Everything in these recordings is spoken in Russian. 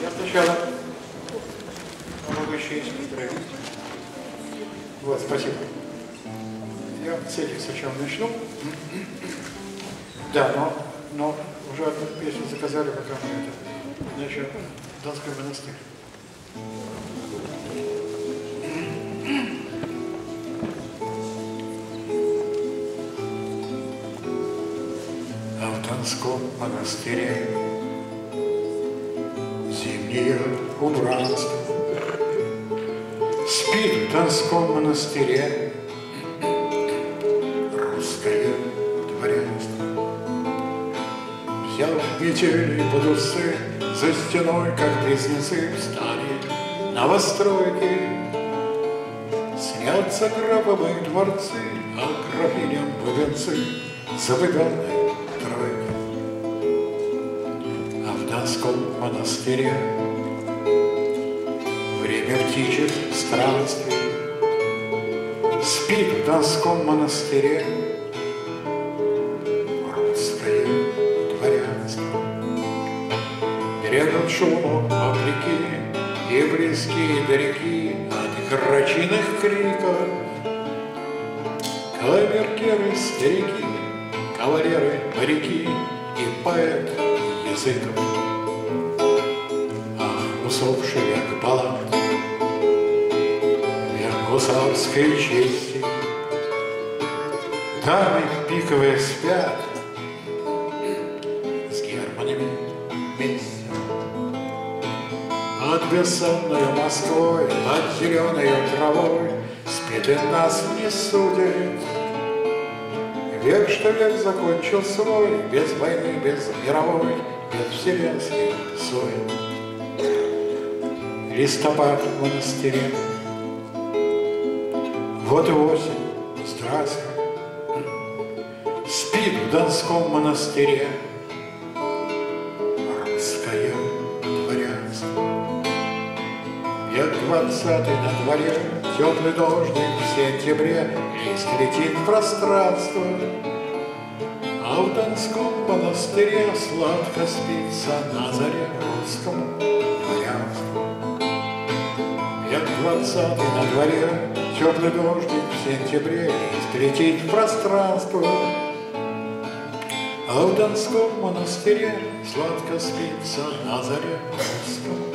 Я сначала могу еще есть поздравить. Вот, спасибо. Я с этих сначала начну. Да, но, уже песню заказали, пока мы это. Значит, Донской монастырь. А в Донском монастыре зимнее убранство Спит в Донском монастыре русское дворянство. Взял метели под усы, за стеной, как близнецы, встали новостройки. Снятся гробовые дворцы, а графиням бубенцы завыбенной тройки. А в Донском монастыре время птичьих странствий Спит в Донском монастыре русское дворянство. Рядом шумом вопреки и близкие далеки грачиных криков Камеркеры, старики, кавалеры, моряки и поэт языков. Ах, усопший век баллад, век гусарской чести, Дамы пиковые спят Под бессонной Москвой, под зеленой травой Спит и нас не судит. Век, что век закончил свой, Без войны, без мировой, Без вселенских сует. Листопад в монастыре. Вот и осень, здравствуй. Спит в Донском монастыре двадцатый на дворе, Теплый дождик в сентябре, Лист летит в пространство. А в Донском монастыре Сладко спится на заре Русскому дворянству. Век двадцатый на дворе, Теплый дождик в сентябре, Лист летит в пространство. А в Донском монастыре Сладко спится на заре Русскому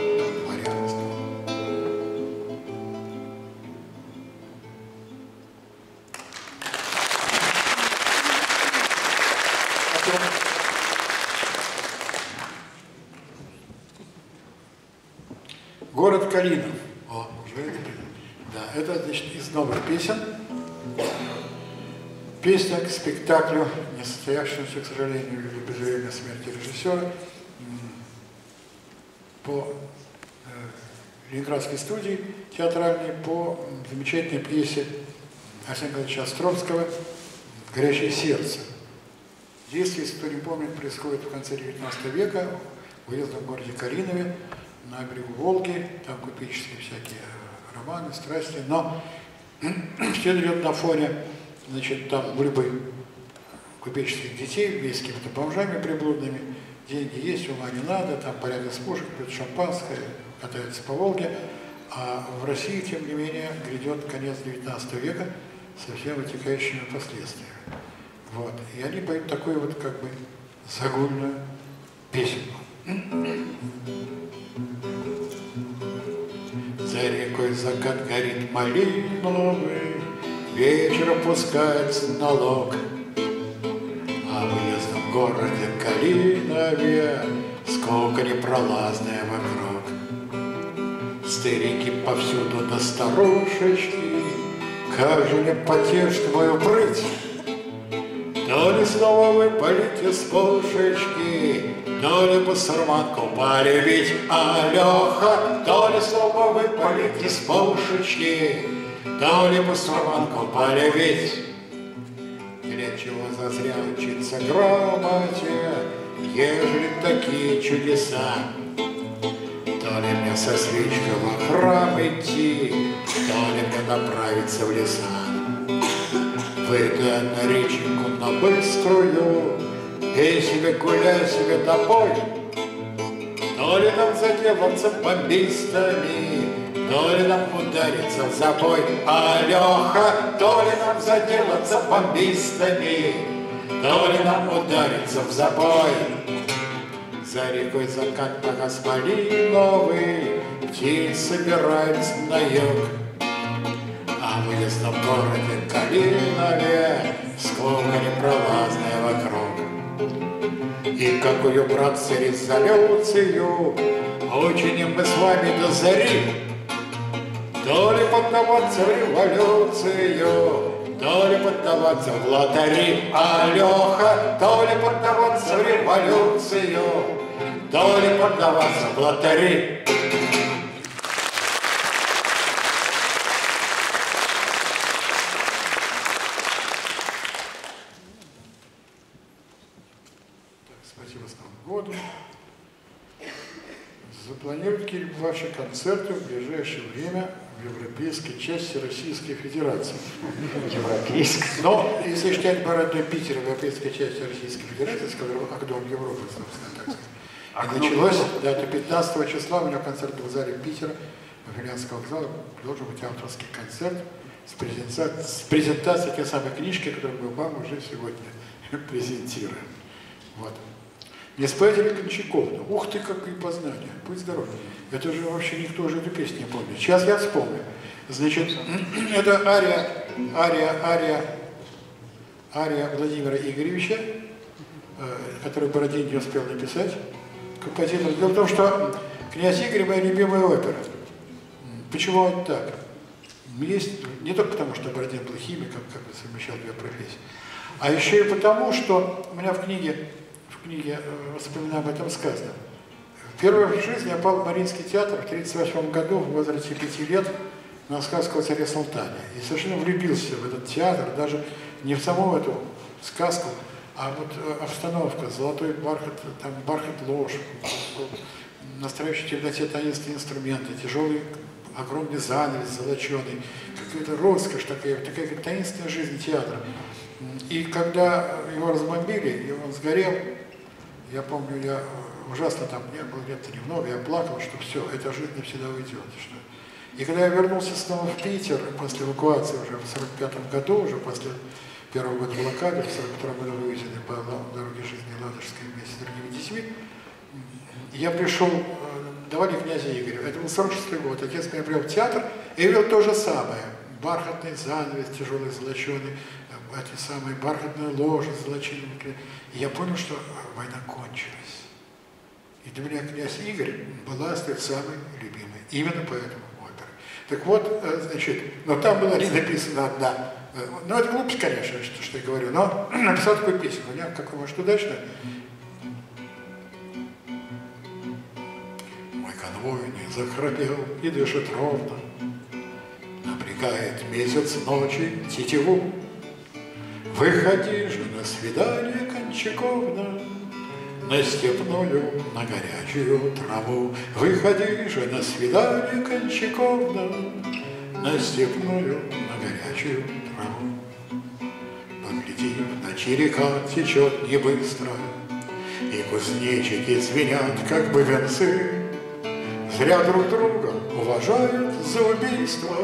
песен. Песня к спектаклю, не состоявшемуся, к сожалению, или безвременно смерти режиссера, по э, Ленинградской студии театральной по замечательной пьесе Арсения Николаевича Островского «Горячее сердце». Действие, если кто не помнит, происходит в конце XIX века в уездном городе Калинове, на берегу Волги, там купеческие всякие э, романы, страсти, но все идет на фоне, значит, там борьбы купеческих детей вместе с какими-то бомжами приблудными, деньги есть, ума не надо, там порядок из пушек, пьют шампанское, катаются по Волге, а в России, тем не менее, грядет конец XIX века со всеми вытекающими последствиями. Вот. И они поют такую вот как бы загульную песенку. За рекой закат горит малиновый, Вечер опускается налог. А в уездном городе Калинове Сколько непролазная вокруг. Старики повсюду да старушечки, Как же мне потешит мою прыть, то ли снова вы полите с пушечки, То ли басурманку полюбить, Алёха, То ли снова вы полите с пушечки, То ли басурманку полюбить. Для чего зазря учиться грамоте, Ежели такие чудеса, То ли мне со свечкой во храм идти, То ли мне направиться в леса. Выйду на реченьку на быструю, Пей себе, гуляй себе домой. То ли нам заделаться бомбистами, то ли нам удариться в забой, Алёха, то ли нам заделаться бомбистами, То ли нам удариться в забой. За рекой закат погас малиновый, Птиц собираются на юг. А в лесном городе Калинове Сколько непролазная вокруг. И какую, братцы, резолюцию Учиним мы с вами до зари, То ли поддаваться в революцию, то ли поддаваться в лотари, Алёха, то ли поддаваться в революцию, то ли поддаваться в лотари. Спасибо с Новым годом. Запланируйте ли ваши концерты в ближайшее время в европейской части Российской Федерации? Европейской. Но если считать городной Питер европейской части Российской Федерации, с которого окном Европы, собственно, так сказать, и началось, да, это 15 числа, у меня концерт был в зале Питера, Финляндского вокзала, должен быть авторский концерт с презентацией, с презентацией той самой книжки, которую мы вам уже сегодня презентируем. Вот. Не споете ли Кончаковна? Ух ты, какие познания! Будь здоров. Это же вообще никто уже эту песню не помнит. Сейчас я вспомню. Значит, это ария, ария, ария, ария Владимира Игоревича, э, который Бородин не успел написать. Композитор. Дело в том, что «Князь Игорь» моя любимая опера. Почему вот так? Есть не только потому, что Бородин был химиком, как бы совмещал две профессии, а еще и потому, что у меня в книге, книге э, воспоминания об этом сказано. Первый в жизни я попал в Мариинский театр в 1938 году в возрасте пяти лет на сказку о царе Султане. И совершенно влюбился в этот театр, даже не в саму эту сказку, а вот э, обстановка, золотой бархат, там бархат ложь, настоящие в темноте таинственные инструменты, тяжелый огромный занавес золоченый, какая-то роскошь такая, такая как таинственная жизнь театра. И когда его разбомбили, и он сгорел, я помню, я ужасно там, не было лет немного, я плакал, что все, эта жизнь навсегда уйдет. Что... И когда я вернулся снова в Питер, после эвакуации уже в 45 году, уже после первого года блокады, в 42 году вывезены по дороге жизни Ладожской вместе с другими детьми, я пришел, давали князя Игоря, это был 46 год, отец меня привел в театр, и видел то же самое. Бархатный занавес, тяжелый золоченый, эти самые бархатные ложи золоченые. И я понял, что война кончилась. И для меня князь Игорь была стать самой любимой. Именно поэтому опера. Так вот, значит, но там была не написана одна. Ну, это глупость, конечно, что, что я говорю, но написал такую песню. У меня, как может, удачно. Мой конвой не захрапел и дышит ровно. Напрягает месяц ночи тетиву. Выходи же на свидание, Кончаковна, На степную, на горячую траву. Выходи же на свидание, Кончаковна, На степную, на горячую траву. Погляди, в ночи река течет не быстро, И кузнечики звенят, как бы венцы. Зря друг друга уважают за убийство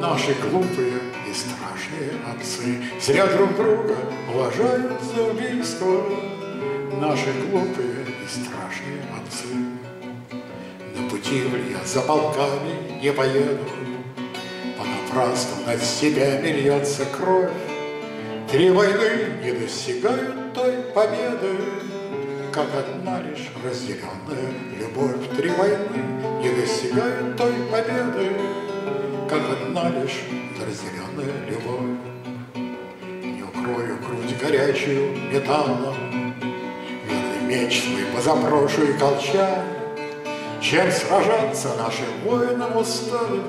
Наши глупые и страшные отцы Зря друг друга уважают за убийство. Наши глупые и страшные отцы. На пути в лес за полками не поеду. Понапрасну над себя льется кровь. Три войны не достигают той победы. Как одна лишь разделенная любовь. Три войны не достигают той победы как одна лишь разделенная любовь. Не укрою грудь горячую металлом, Верный меч свой позапрошу и колча, Чем сражаться нашим воинам усталым,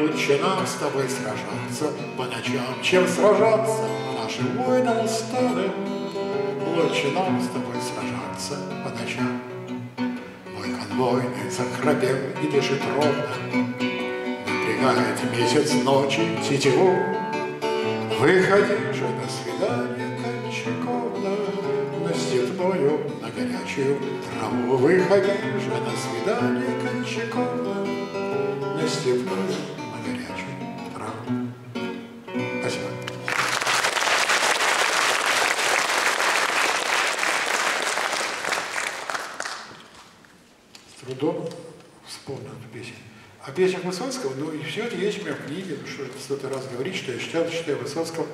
Лучше нам с тобой сражаться по ночам, Чем сражаться нашим воинам усталым, Лучше нам с тобой сражаться по ночам. Мой конвой войны захрапел и дышит ровно, Напрягает месяц ночи тетиву. Выходи же на свидание, Кончаковна, На степную, на горячую траву. Выходи же на свидание, Кончаковна, На степную, О песнях Высоцкого, ну и все это есть у меня в книге, ну что же сто раз говорить, что я считаю, считаю Высоцкого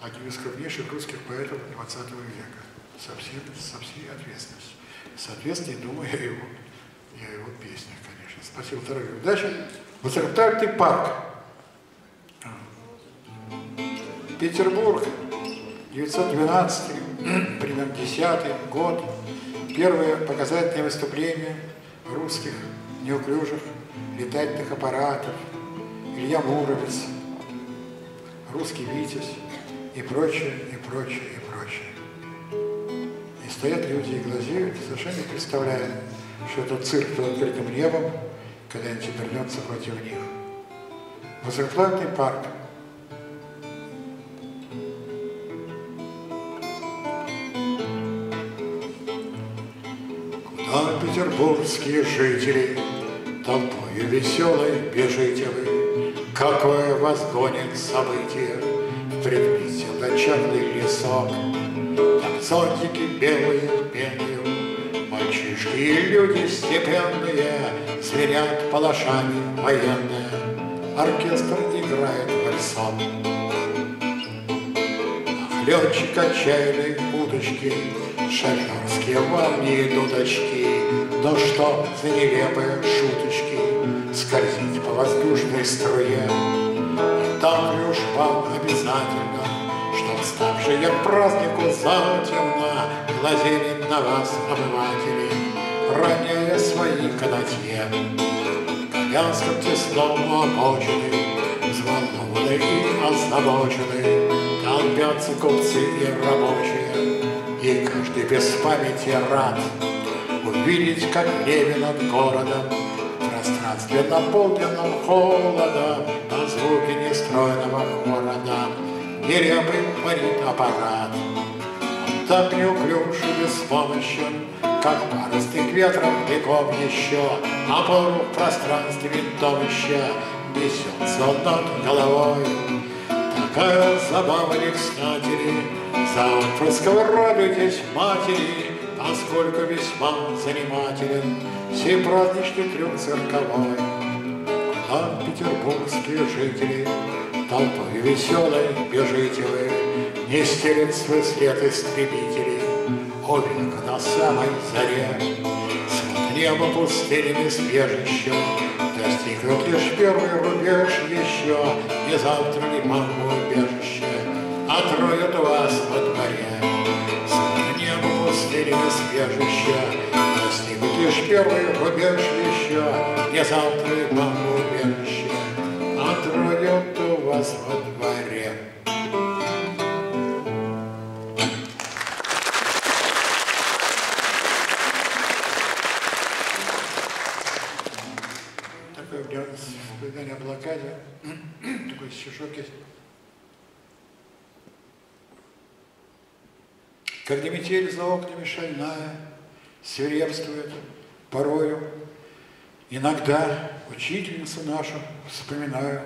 одним из крупнейших русских поэтов 20 века. Со, всем, со всей ответственностью. Соответственно, думаю я его, я его песнях, конечно. Спасибо, второй. Дальше. Высокотарный парк. Петербург, 912, примерно 10 год. Первое показательное выступление русских неуклюжих летательных аппаратов, Илья Муромец, русский Витязь и прочее, и прочее, и прочее. И стоят люди и глазеют, совершенно не представляя, что это цирк под открытым небом, когда-нибудь обернется против них. Высокоплавный парк. Куда петербургские жители Толпою веселой бежите вы, Какое вас гонит событие? В предмете дочерный лесок. Там зонтики белые пенью, Мальчишки и люди степенные Зверят палашами военные, Оркестр играет вальсом. Летчик отчаянной удочки, Шоферские вам не идут очки, Но что за нелепые шуточки Скользить по воздушной струе? И так ли уж вам обязательно, Что вставшие к празднику затемно Глазели на вас обыватели, Роняя свои канатье. В Ковянском тесном обочине Взволнованы и озабочены Толпятся купцы и рабочие, И каждый без памяти рад Увидеть, как небе над городом. В пространстве наполненном холодом На звуки нестройного города. Нерепый парит аппарат. Он так неуклюж и беспомощен, Как паростик ветром веком еще, Опору в пространстве винтовища Несется над головой. Какая забава кстати, За отпрыском радуйтесь матери, Насколько весьма занимателен Сей праздничный трюк цирковой. Куда петербургские жители Толпой веселой бежите вы, Не стелет свой след истребителей, О, век на самой заре, Свод небо пустынями свежище, Достигнут лишь первый рубеж еще, И завтра ли могу убежище Отроют вас во дворе. Свод пустынями свежище, Достигнут лишь первый рубеж еще, И завтра могу убежище Отроют у вас во дворе. Такое о блокаде. Такой стишок есть. Когда метель за окнами шальная свирепствует порою, Иногда учительницу нашу вспоминаю,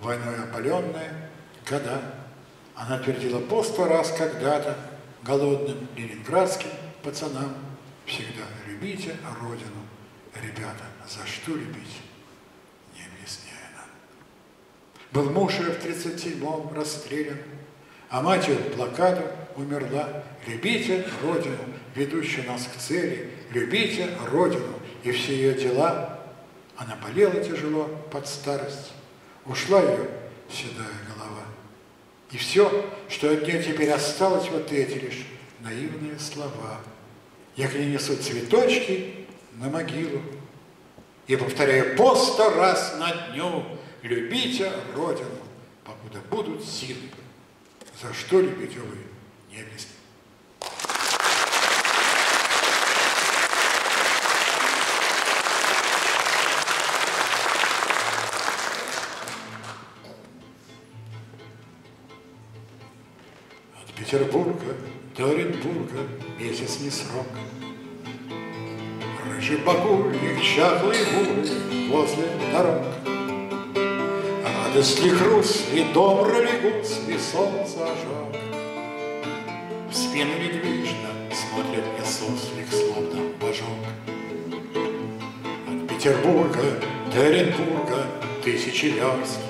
войной опаленная, года. Она твердила по сто раз когда-то голодным ленинградским пацанам, Всегда любите Родину, ребята, за что любить, не объясняя нам. Был муж ее в 37-м расстрелян, а мать ее блокаду умерла. Любите Родину, ведущую нас к цели, любите Родину и все ее дела. Она болела тяжело под старость, ушла ее седая голова. И все, что от нее теперь осталось, вот эти лишь наивные слова. Я к ней несу цветочки на могилу и повторяю по сто раз на дню, любите Родину, покуда будут силы. За что Лебедевой не объяснил. Петербурга до Оренбурга месяц не срок. Рыжий бакульник, чахлый буры возле дорог. Радостный хруст и дом ролегус, и солнце ожог. В спину недвижно смотрит мне суслик, словно божок. От Петербурга до Оренбурга тысячи верст.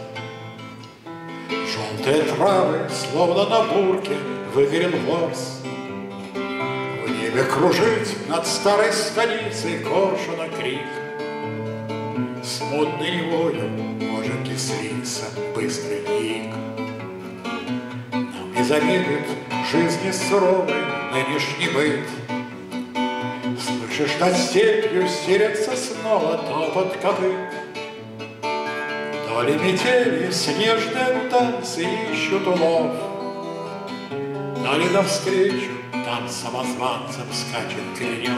Желтые травы, словно на бурке, выгорел ворс. В небе кружит над старой столицей коршуна крик. Смутной неволю может ли слиться быстрый. Нам не завидует жизни суровой нынешний быт. Слышишь, над степью стелется снова топот копыт. То ли метели снежные танцы ищут улов, То ли навстречу там самозванцем скачет Кирилл.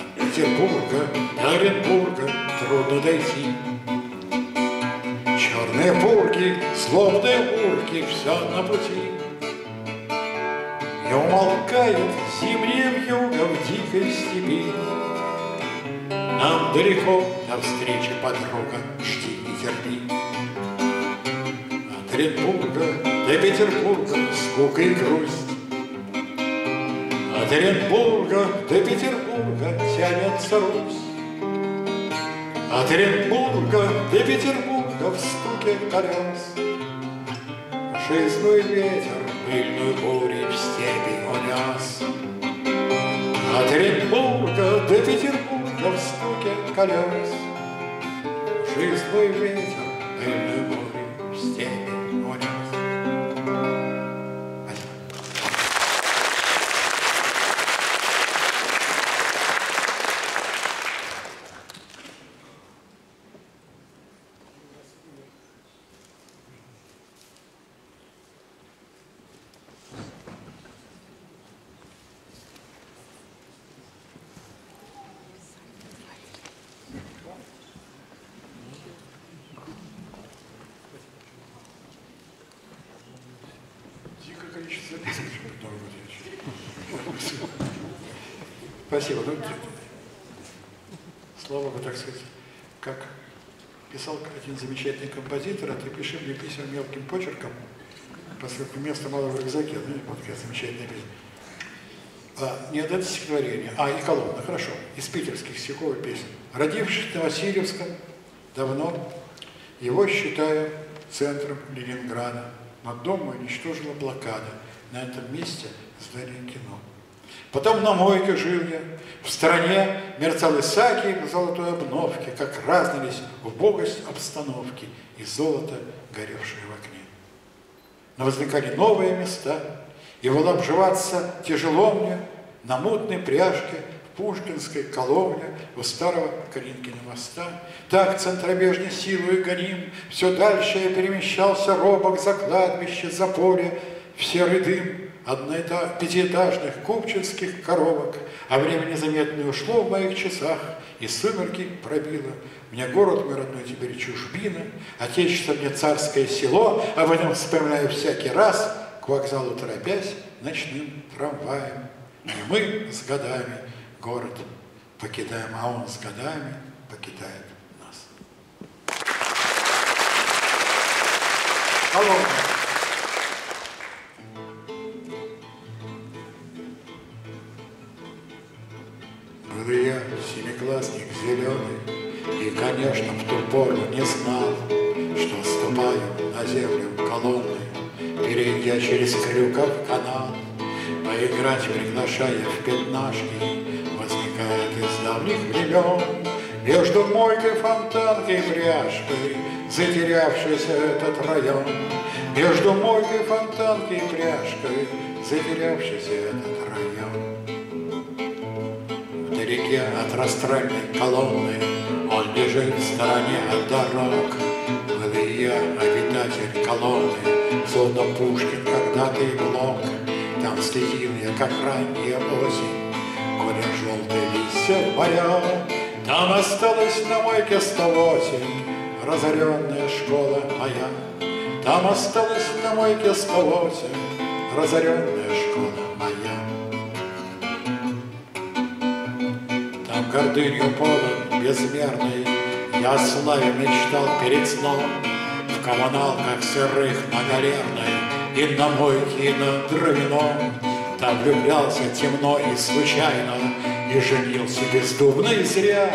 От Петербурга до Оренбурга трудно дойти. Черные пурги, злобные урки, все на пути. Не умолкает зимняя вьюга в дикой степи. Нам далеко навстречу подруга, жди и терпи. От Оренбурга до Петербурга скука и грусть. От Оренбурга до Петербурга тянется Русь. От Оренбурга до Петербурга в стуке колес. Жизнный ветер пыльную бурей в степи унес. От Оренбурга до Петербурга в стуке колес Жизнный ветер пыльную бурей в степи унес. Дикое количество записок, Петр Владимирович. Спасибо. Ну, слово бы, так сказать, как писал один замечательный композитор, а ты пиши мне письма мелким почерком, поскольку места мало в рюкзаке. Ну, вот какая замечательная песня. А, не это стихотворение, а и колонна, хорошо, из питерских стихов и песен. Родившись на Васильевском давно, его считаю центром Ленинграда. Но дом уничтожила блокада. На этом месте здание кино. Потом на мойке жил я. В стране мерцал Исаки в золотой обновке, как разнились убогость обстановки и золото, горевшее в окне. Но возникали новые места, и было обживаться тяжело мне на мутной пряжке в Пушкинской колонне у старого Калинкина моста. Так центробежной силой гоним, все дальше я перемещался робок за кладбище, за поле, в серый дым одноэта... пятиэтажных купчинских коробок, а время незаметно ушло в моих часах, и сумерки пробило. Мне город мой родной теперь чужбина, отечество мне царское село, об этом вспоминаю всякий раз, к вокзалу торопясь ночным трамваем. И мы с годами город покидаем, а он с годами покидает нас. Был я семиклассник зеленый, И, конечно, в ту пору не знал, Что ступаю на землю колонны, Перейдя через Крюков канал. Поиграть, приглашая в пятнашки, Возникает из давних времен Между мойкой, фонтанкой пряжкой Затерявшийся этот район. Между мойкой, фонтанкой пряжкой Затерявшийся этот район. Вдалеке от растральной колонны Он лежит в стороне от дорог. Был и я обитатель колонны, Словно Пушкин когда-то и Блок. Там следил я, как ранняя осень, Коля желтые листья поля. Там осталась на мойке 108 Разоренная школа моя. Там осталась на мойке 108 разоренная школа гордынью полон безмерный, Я о славе мечтал перед сном, В коммуналках сырых многолерной, И на мойке, и на дровяном. Там влюблялся темно и случайно, И женился бездумно и зря,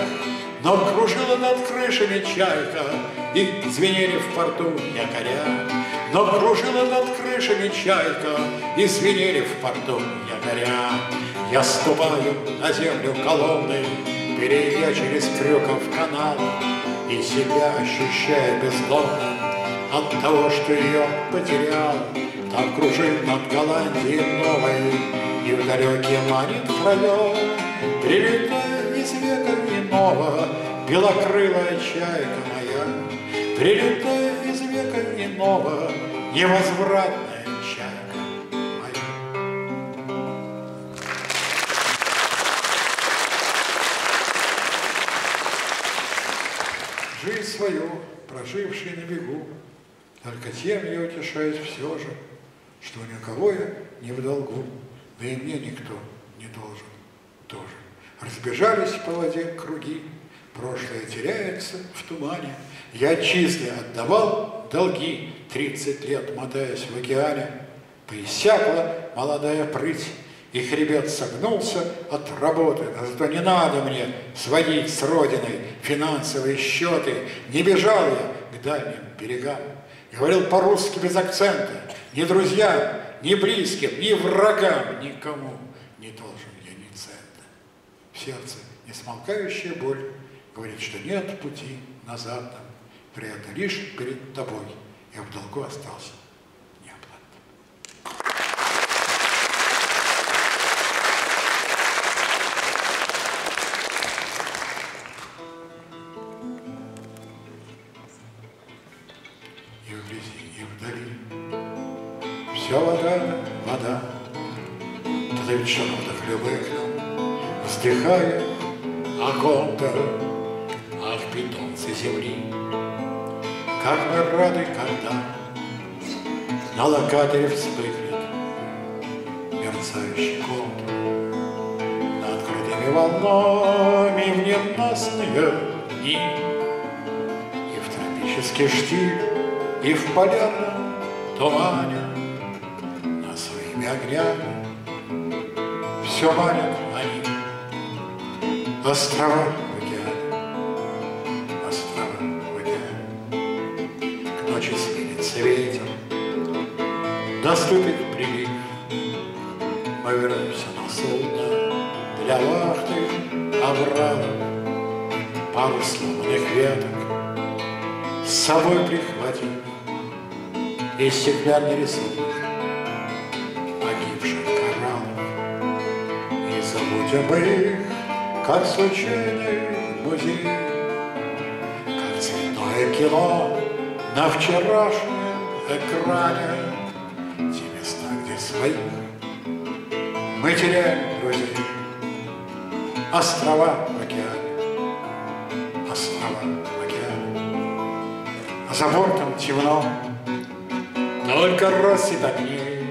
Но кружила над крышами чайка, И звенели в порту якоря. Но кружила над крышами чайка, И звенели в порту якоря. Я ступаю на землю колонны, Перейдя через Крюков канал, И себя ощущая бездомным От того, что ее потерял. Там кружит над Голландией новой, И в далекие манит края, Прилетая из века иного, Белокрылая чайка моя, Прилетая из века иного, Невозвратная Жизнь свою, проживший на бегу, Только тем я утешаюсь все же, Что никого я не в долгу, Да и мне никто не должен тоже. Разбежались по воде круги, Прошлое теряется в тумане. Я чисто отдавал долги, Тридцать лет мотаясь в океане. Поиссякла молодая прыть, и хребет согнулся от работы, но зато не надо мне сводить с родиной финансовые счеты. Не бежал я к дальним берегам. Говорил по-русски без акцента. Ни друзьям, ни близким, ни врагам, никому не должен я ни цента. В сердце несмолкающая боль говорит, что нет пути назад нам. Приятно лишь перед тобой я в долгу остался Все вода, вода. Любых нам Вздыхая о ком-то Ах, питомцы земли. Как мы рады, когда На локаторе вспыхнет Мерцающий контур Над открытыми волнами В ненастные дни. И в тропический штиль И в полярном тумане Огнями Все манят они Острова в океане, острова в океане. К ночи сменится ветер, наступит прилив. Мы вернемся на судно для вахты обратно. Пару сломанных веток с собой прихватим И стеклянный рисунок забудем их как случайный музей, Как цветное кино на вчерашнем экране, Те места, где своих мы теряем друзей, Острова в океане, острова в океане, А за бортом темно, только россыпь огней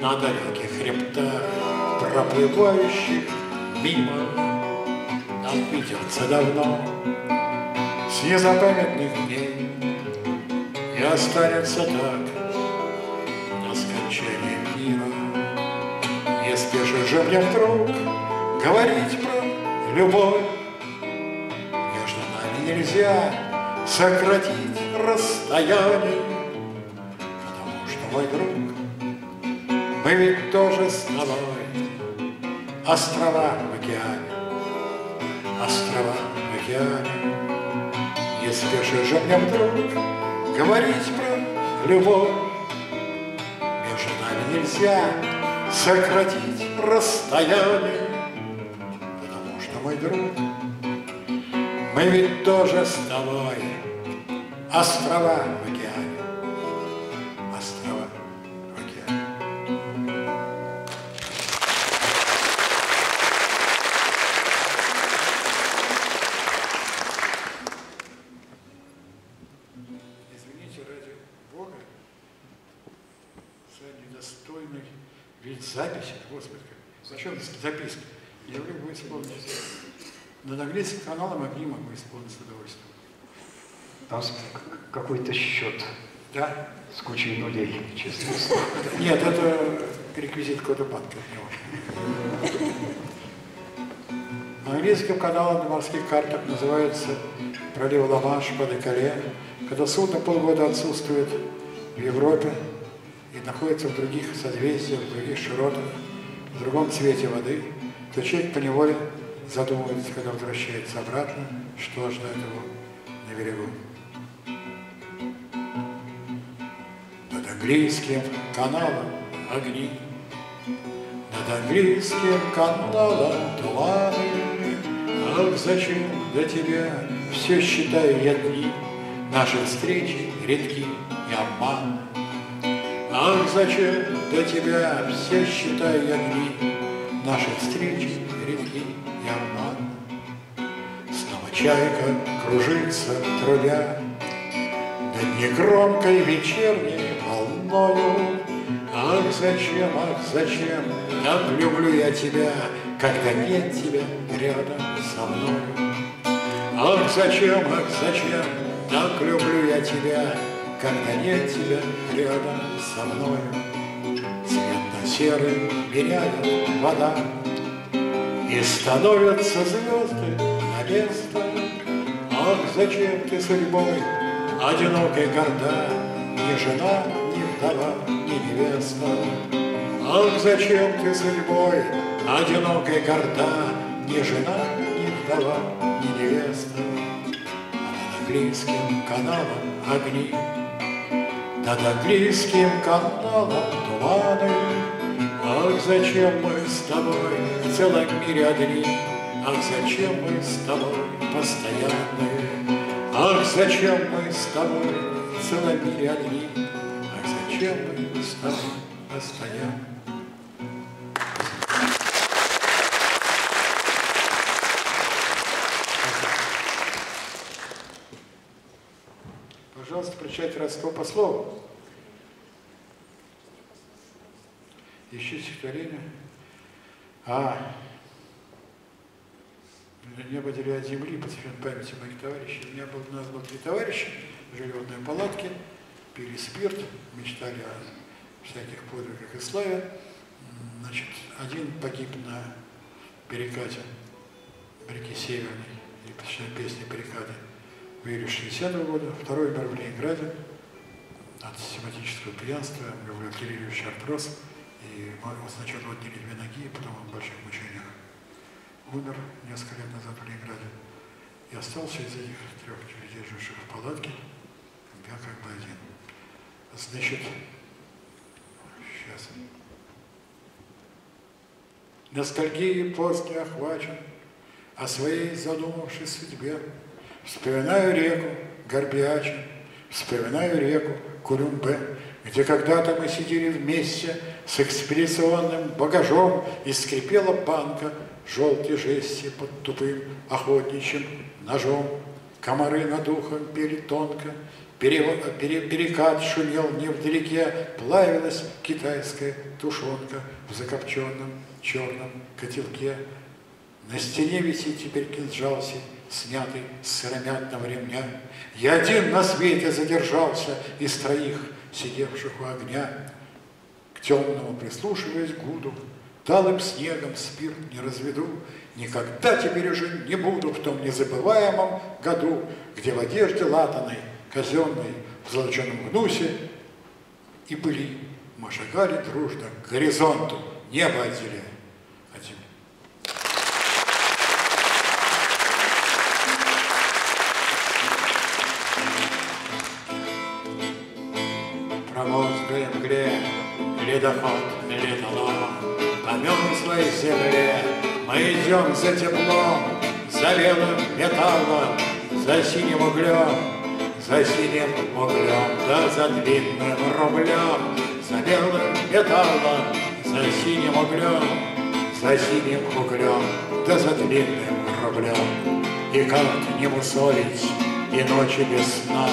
На далеких хребтах, проплывающих мимо. Нам придется давно. С незапамятных дней. И останется так До скончания мира. Не спешишь же мне вдруг Говорить про любовь. Между нами нельзя Сократить расстояние Потому что, мой друг Мы ведь тоже с тобой Острова в океане, острова в океане. Не спеши же мне вдруг говорить про любовь. Между нами нельзя сократить расстояние, Потому что, мой друг, мы ведь тоже с тобой острова в Я могу исполнить. Над английским каналом огни могу исполнить с удовольствием. Там какой-то счет. Да? С кучей нулей, честно Нет, это реквизит кода банка от него. Английским каналом на морских картах называется пролив Ла-Манш по Декале, когда судно полгода отсутствует в Европе и находится в других созвездиях, в других широтах, в другом цвете воды, то человек по неволе задумывается, когда возвращается обратно, что ждет его на берегу. Над английским каналом огни, над английским каналом туманы. Ах, зачем для тебя все считаю я дни, Наши встречи редки и обман. Ах, зачем для тебя все считаю я дни, Наши встречи редки и обман. Снова чайка кружится, трудя, Над негромкой вечерней волною. Ах, зачем, ах, зачем, так люблю я тебя, Когда нет тебя рядом со мной. Ах, зачем, ах, зачем, так люблю я тебя, Когда нет тебя рядом со мной. Цветно-серым меняет вода, И становятся звезды на место. Ах, зачем ты судьбой одинокой горда, Ни жена, ни вдова, ни невеста? Ах, зачем ты судьбой одинокой горда, Ни жена, ни вдова, ни невеста? А над английским каналом огни, Над английским каналом туманы. Ах, зачем мы с тобой в целом мире одни, Ах, зачем мы с тобой постоянные? Ах, зачем мы с тобой в целом мире одни, Ах, зачем мы с тобой постоянные? Пожалуйста, прочитайте родство по слову. Ищи стихотворение. А, небо от земли, посвящен памяти моих товарищей. У меня был, у нас три товарища, жили в одной палатке, пили спирт, мечтали о всяких подвигах и славе. Значит, один погиб на перекате в реке Северной, и посвящен песне перекаты в июле 60 -го года, второй умер в Ленинграде от систематического пьянства, был артиллериющий артроз, и сначала отняли две ноги, потом он в больших мучениях умер несколько лет назад в Ленинграде. И остался из этих трех людей, живших в палатке, я как бы один. Значит, сейчас. Ностальгией поздно охвачен, о своей задумавшей судьбе, Вспоминаю реку Горбиачи, вспоминаю реку Курюмбе, где когда-то мы сидели вместе с экспедиционным багажом, и скрипела банка желтой жести под тупым охотничьим ножом. Комары над ухом пели тонко, перев... пере... перекат шумел невдалеке, плавилась китайская тушенка в закопченном черном котелке. На стене висит теперь кинжал снятый с сыромятного ремня. Я один на свете задержался из троих, сидевших у огня. К темному прислушиваясь гуду, талым снегом спирт не разведу, Никогда теперь уже не буду в том незабываемом году, Где в одежде латаной, казенной, в золоченом гнусе и пыли мы шагали дружно к горизонту, небо отделяя. Ледоход ледолом По мерзлой земле Мы идем за теплом За белым металлом За синим углем За синим углем Да за длинным рублем За белым металлом За синим углем За синим углем Да за длинным рублем. И как не мусолить И ночи без сна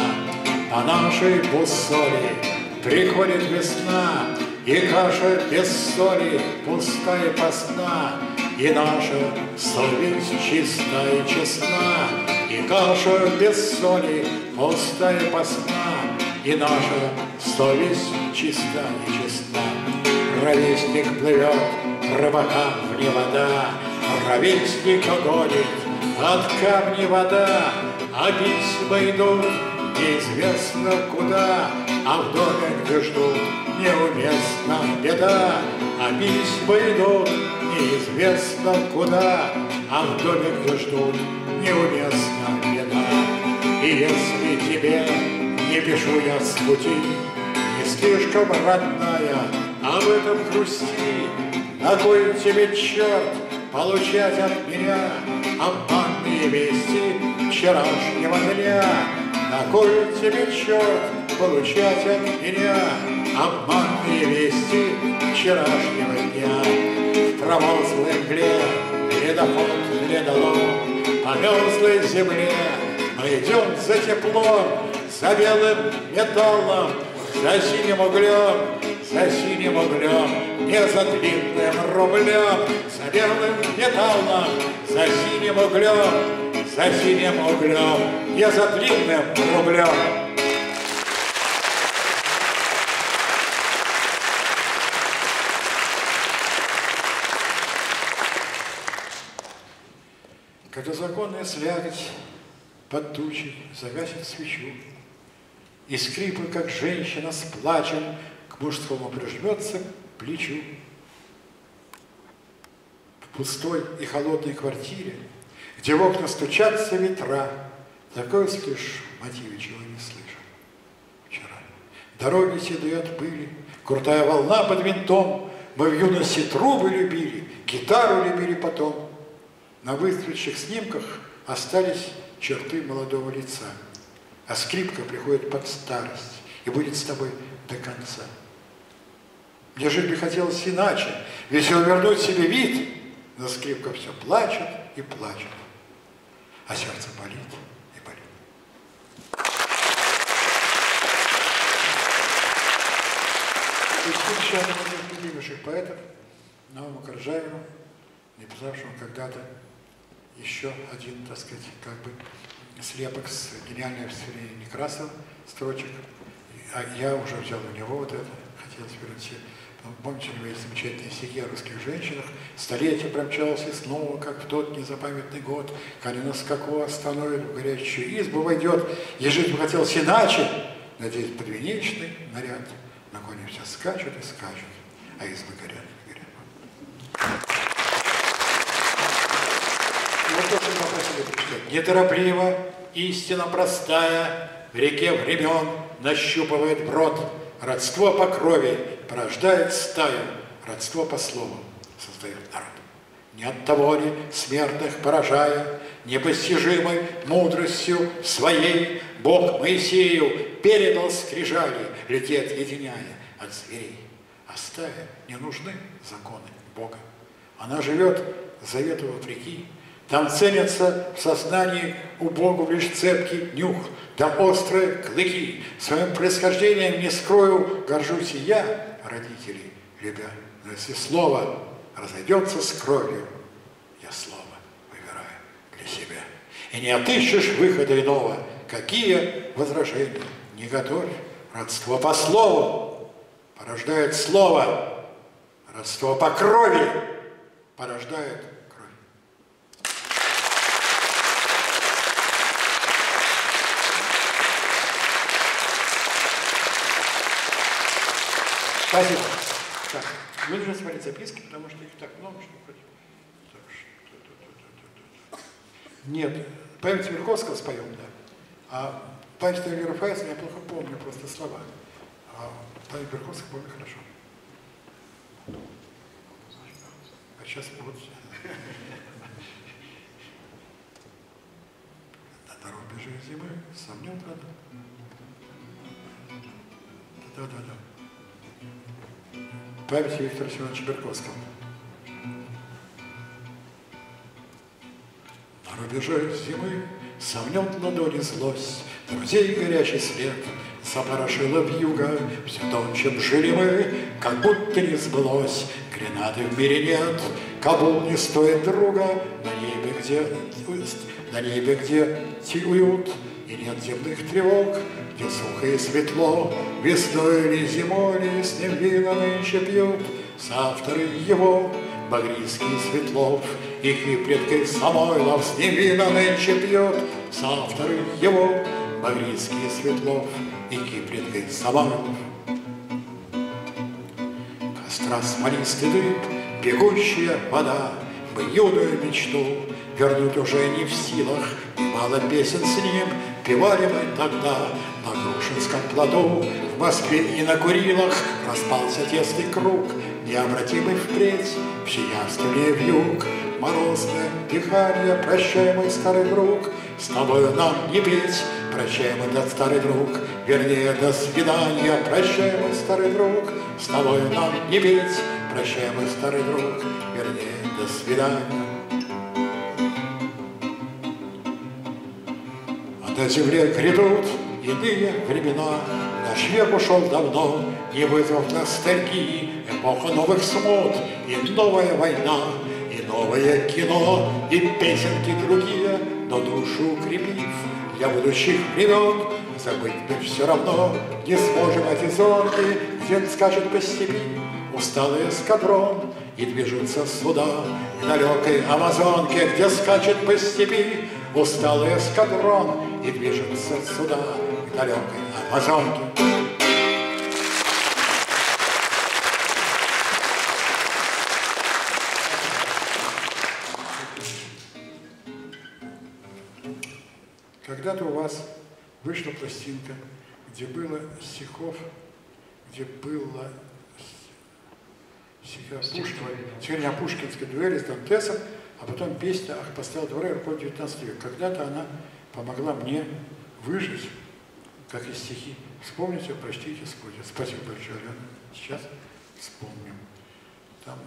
По нашей буссоли Приходит весна, И каша без соли, пустая посна, И наша совесть чистая и честна, И каша без соли, пустая посна, И наша совесть чиста и честна. Ровесник плывет, рыбакам вне вода, Ровесник гонит, от камня вода, А письма идут неизвестно куда, А в доме, где ждут, неуместна беда, А письма идут неизвестно куда, А в доме, где ждут, неуместна беда. И если тебе не пишу я с пути, Не слишком родная, об этом грусти, На кой тебе черт получать от меня Обманные вести вчерашнего дня? На кой тебе черт получать от меня Обманные вести вчерашнего дня? В промозглой мгле ледоход ледолом По мерзлой земле мы идем за теплом, За белым металлом, за синим углем, За синим углем, не за длинным рублем, За белым металлом, за синим углем, За синим углем, не за длинным рублем. Когда законная слякоть под тучей загасит свечу, И скрипы, как женщина с плачем, К мужскому прижмется к плечу. В пустой и холодной квартире, Где в окна стучатся ветра, Такой слышь, Мативичева не слышал вчера. Дороги седые от пыли, Крутая волна под винтом, Мы в юности трубы любили, Гитару любили потом. На выцветших снимках остались черты молодого лица, а скрипка приходит под старость и будет с тобой до конца. Мне жить бы хотелось иначе, если вернуть себе вид, но скрипка все плачет и плачет, а сердце болит и болит. И один из любимейших поэтов, Науму Коржаеву, написавшему когда-то еще один, так сказать, как бы слепок с гениальной Сергея Некрасова строчек. А я уже взял у него вот это, хотел вернуть. Помните, у него есть замечательная стихи о русских женщинах. Столетие промчалось и снова, как в тот незапамятный год, Коня на скаку остановит, в горячую избу войдет. И жить бы хотелось иначе, надеюсь, подвенечный наряд. На коне все скачут и скачут, а избы горят. Вот то, что хотели прочитать. Неторопливо, истина простая, в реке времен нащупывает брод. Родство по крови порождает стаю, родство по слову создает народ. Не от того ли, смертных поражая, непостижимой мудростью своей, Бог Моисею передал скрижали, летет единяя от зверей. А стая не нужны законы Бога. Она живет завету вопреки, там ценятся в сознании у Богу лишь цепкий нюх, там острые клыки. Своим происхождением не скрою, горжусь и я, родителей любя. Но если слово разойдется с кровью, я слово выбираю для себя. И не отыщешь выхода иного, какие возражения не готовь. Родство по слову порождает слово, родство по крови порождает Спасибо. Так, мы должны смотреть записки, потому что их так много, что Нет, память Верховского споем, да. А память Тавлера Файса я плохо помню просто слова. А память Верховского помню хорошо. А сейчас вот... На дороге зимы сомнет года. Да-да-да памяти Виктора Семеновича Берковского. На рубеже зимы Сомнет ладони злость, друзей горячий след, Запорошила вьюга, все тонче жили мы, Как будто не сбылось, гренады в мире нет, Кабул не стоит друга, на небе где, на небе где уют, И нет земных тревог, где сухо и светло, Весной или зимой, с ним вина нынче пьют, Соавторы его Багрийский Светлов, Их и предкой Самойлов с ним вина нынче пьет, Соавторы его Багрийский Светлов, И Кипрингой Самойлов. Костра смолистый дым, бегущая вода, Мы юную мечту. Вернуть уже не в силах, Мало песен с ним мы тогда На Грушинском плоду, в Москве и на Курилах Распался тесный круг, необратимый впредь, В Сиявстве в юг, морозное дыхание, Прощай, мой старый друг, с тобою нам не петь, Прощай, мой да, старый друг, вернее, до свидания, Прощай, мой старый друг, с тобою нам не петь, Прощай, мой старый друг, вернее, до свидания. На земле грядут иные времена, Наш век ушел давно, не вызвав ностальгии, Эпоха новых смут и новая война, И новое кино, и песенки другие, Но душу укрепив для будущих времен, Забыть мы все равно не сможем эти зорки, Где скачет по степи усталый эскадрон, И движутся суда в далекой Амазонке, Где скачет по степи усталый эскадрон, и движется сюда, к далекой Амазонке. Когда-то у вас вышла пластинка, где было стихов, где было стиха Пушкина, Черня Пушкинской дуэли с Дантесом, а потом песня «Ах, поставил дворы» рукой 19 век. Когда-то она помогла мне выжить, как и стихи. Вспомните, прочтите, спойте. Спасибо большое, Алена. Сейчас вспомним. Там,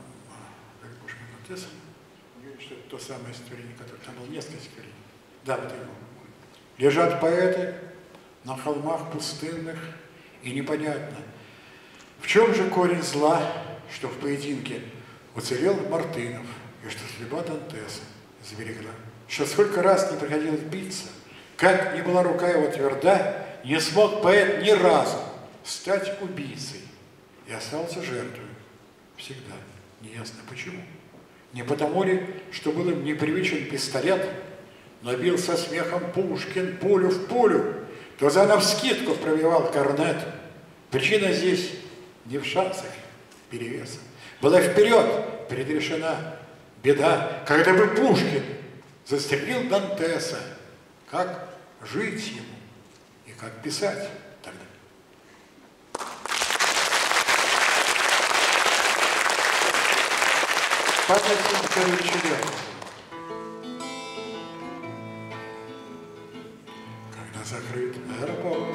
как Пушкин Монтеса, что это то самое стихотворение, которое там было несколько стихотворений. Да, вот его. Лежат поэты на холмах пустынных, и непонятно, в чем же корень зла, что в поединке уцелел Мартынов, что судьба Дантеса сберегла что сколько раз не приходилось биться, как ни была рука его тверда, не смог поэт ни разу стать убийцей и остался жертвой. Всегда. Неясно почему. Не потому ли, что был им непривычен пистолет, но бил со смехом Пушкин пулю в пулю, то за навскидку пробивал корнет. Причина здесь не в шансах перевеса. Была вперед предрешена беда, когда бы Пушкин застрелил Дантеса, как жить ему и как писать тогда. Петровича Ляхова. Когда закрыт аэропорт,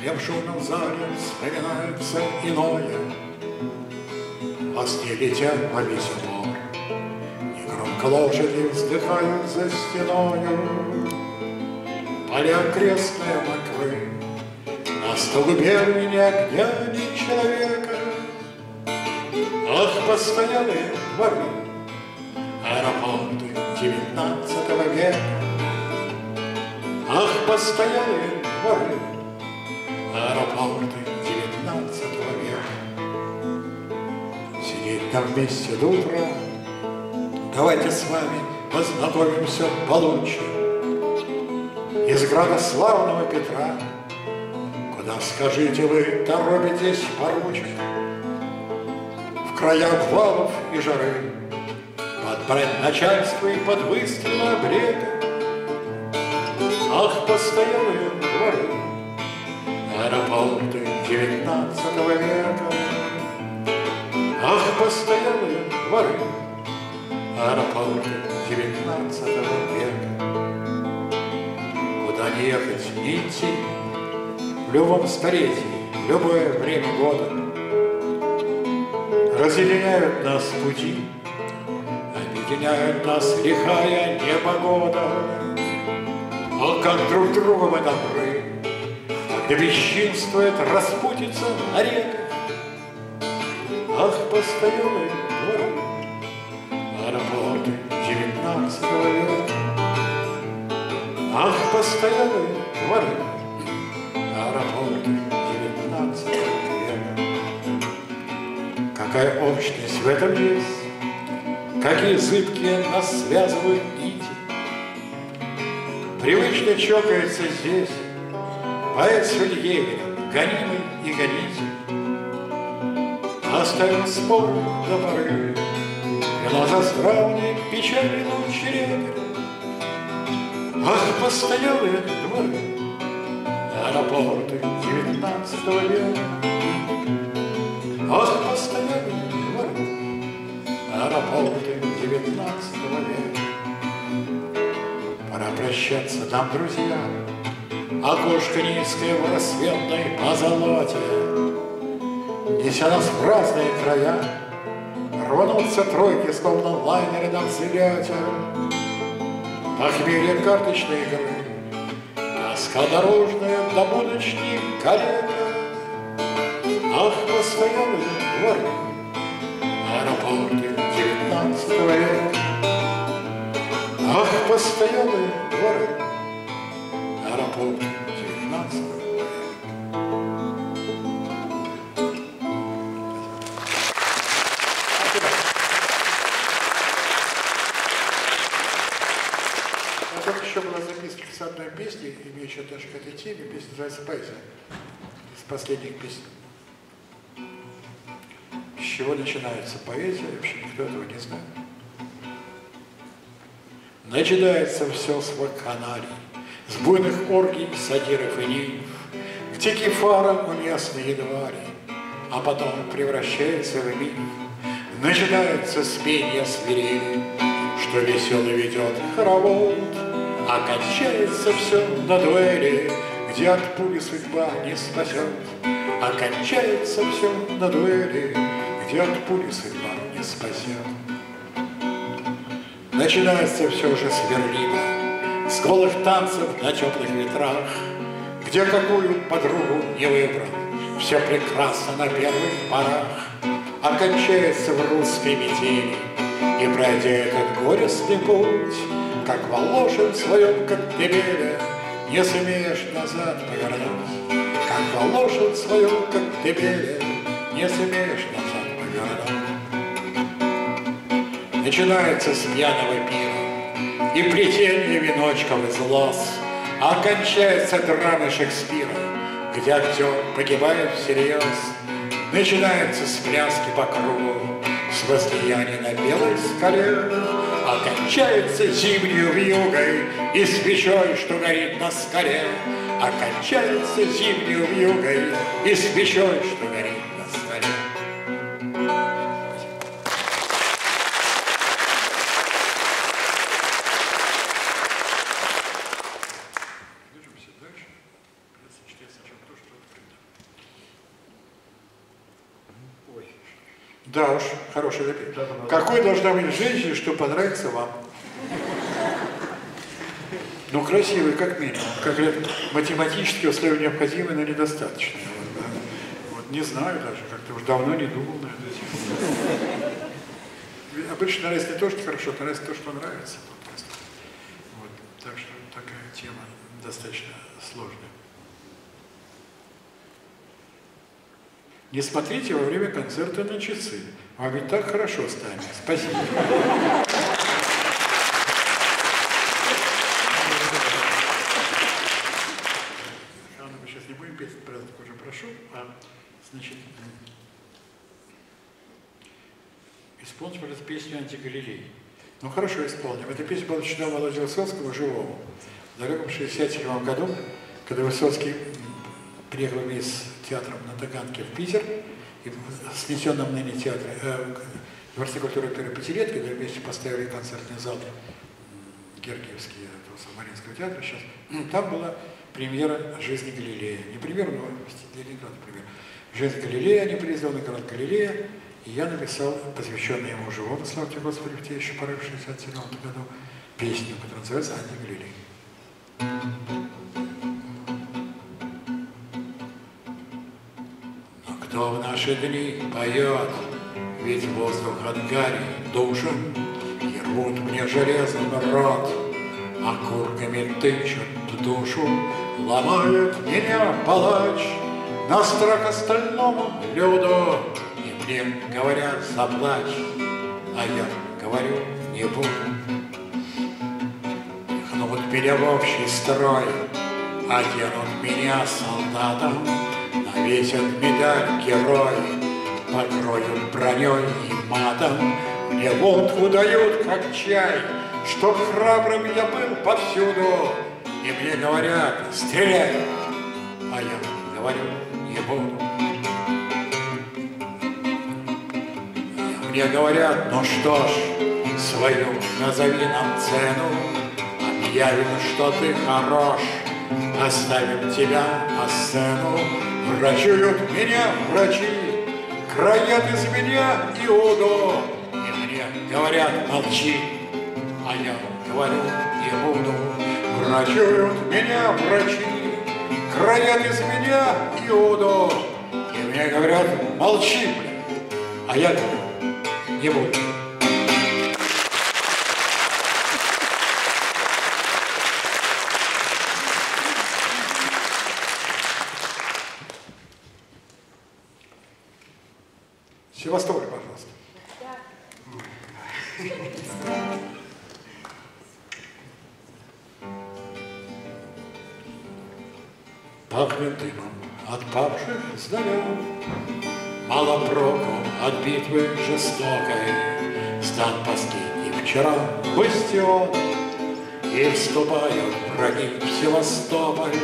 мне в шумном зале вспоминается иное, Во сне летят во весь упор Лошади вздыхают за стеною, Поля крестные мокры, На столбе меня огня ни человека. Ах, постоялые дворы, Аэропорты девятнадцатого века. Ах, постоялые дворы, Аэропорты девятнадцатого века. Сидеть там вместе до утра — Давайте с вами познакомимся получше. Из града славного Петра, Куда, скажите вы, торопитесь, поручик? В края обвалов и жары, Под начальство и под выстрел обрека. Ах, постоялые дворы, Аэропорты девятнадцатого века. Ах, постоялые дворы, аэропорты девятнадцатого века. Куда не ехать, не идти, в любом столетии, в любое время года. Разъединяют нас пути, объединяют нас лихая непогода. другу мы добры, Где бесчинствует распутица на реках. Ах, постоялые века. Ах, постоялые дворы, аэропорты девятнадцатого века. Какая общность в этом есть, Какие зыбкие нас связывают нити. Привычно чокается здесь Поэт Сульевин, гонимый и гонитель. Оставим спор до поры, Вино за здравные печали рек. Ах, постоялые дворы, Аэропорты девятнадцатого века. Ах, постоялые дворы, Аэропорты девятнадцатого века. Пора прощаться нам, друзья, Окошко низкое в рассветной позолоте, Неся нас в разные края, Рванутся тройки, словно лайнеры на взлете. Похмелье карточной игры, Тоска дорожная до будочни коллега. Ах, постоялые дворы, Аэропорты девятнадцатого века. Ах, постоялые дворы, Аэропорты девятнадцатого века. Одной песней, имеющей даже к этой теме. Песня называется «Поэзия». Из последних песен. С чего начинается поэзия, вообще никто этого не знает. Начинается все с вакханалий, с буйных оргий, сатиров и нимф, где кефара уместны едва ли, а потом превращается в миф. Начинается с пения свирели, что веселый ведет хоровод, а кончается все на дуэли, где от пули судьба не спасет. А кончается все на дуэли, где от пули судьба не спасет. Начинается все же сверливо, с голых танцев на теплых ветрах, где какую подругу не выбрал, все прекрасно на первых порах, а кончается в русской метели, и пройдя этот горестный путь, как Волошин в своем коктебеле, не сумеешь назад повернуть, как Волошин в своем коктебеле, не сумеешь назад повернуть. Начинается с пьяного пира и плетение веночков из лос, а кончается драмой Шекспира, где актер погибает всерьез. Начинается с пляски по кругу, с возлияния на белой скале, а кончается зимней вьюгой и свечой, что горит на скале, а кончается зимней вьюгой и свечой, что горит Да уж, хороший запись. Какой должна быть женщина, что понравится вам? Ну, красивый, как минимум. Как говорят, математические условия необходимы, но недостаточно. Вот, да. Вот не знаю даже, как-то уж давно не думал на эту тему. Обычно нравится не то, что хорошо, нравится то, что нравится. Вот, так что такая тема достаточно сложная. Не смотрите во время концерта на часы. Вам ведь так хорошо станет. Спасибо. Анна, мы сейчас не будем петь праздник, уже прошу, а, значит, исполните, пожалуйста, песню «Антигалилей». Ну, хорошо, исполним. Эта песня была сочинена Володя Высоцкого живому в далеком 67 году, когда Высоцкий приехал с театром на Таганке в Питер, и снесенном ныне театре, э, Дворце культуры первой пятилетки, где вместе поставили концертный зал Гергиевский этого Самаринского театра сейчас. Там была премьера «Жизни Галилея». Не премьера, но Ленинград премьера. «Жизнь Галилея», они приездили на город Галилея, и я написал, посвященный ему живому, слава тебе, Господи, в те еще поры в 67 году, песню, которая называется «Анни Галилей». Кто в наши дни поет, ведь воздух от гари душен, и рвут мне железом рот, окурками тычут в душу, ломает меня палач на страх остальному люду, и мне говорят заплачь, а я говорю не буду. Пихнут меня в общий строй, оденут меня солдатом, навесят медаль герой, покроют броней и матом, мне водку дают, как чай, Чтоб храбрым я был повсюду, И мне говорят, стреляй, А я говорю, не буду. Мне говорят, ну что ж, свою назови нам цену, Объявим, что ты хорош, Оставим тебя на сцену. Врачуют меня врачи, Краят из меня Иуду, И мне говорят, молчи, А я говорю, не буду. Врачуют меня врачи, Краят из меня Иуду, И мне говорят, молчи, А я говорю, не буду. Жестокой, Стан последний вчера бастион, И вступают враги в Севастополь,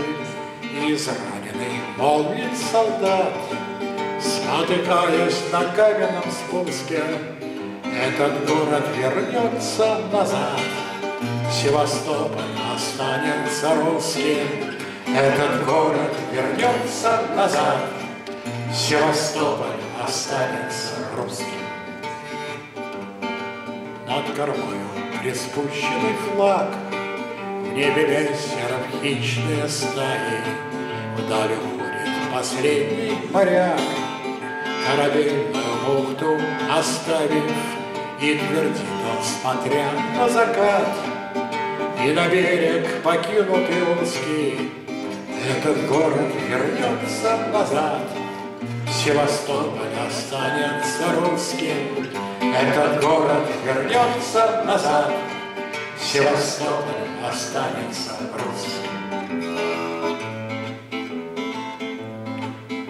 Израненный молвит солдат, Спотыкаясь на каменном спуске, Этот город вернется назад. Севастополь останется русским, Этот город вернется назад. Севастополь останется русским. Над кормою приспущенный флаг, В небе весело хищные стаи, Вдаль уходит последний моряк, Корабельную бухту оставив, И твердит он, смотря на закат, И на берег покинутый узкий, Этот город вернется назад. Севастополь останется русским, Этот город вернется назад. Севастополь останется русским.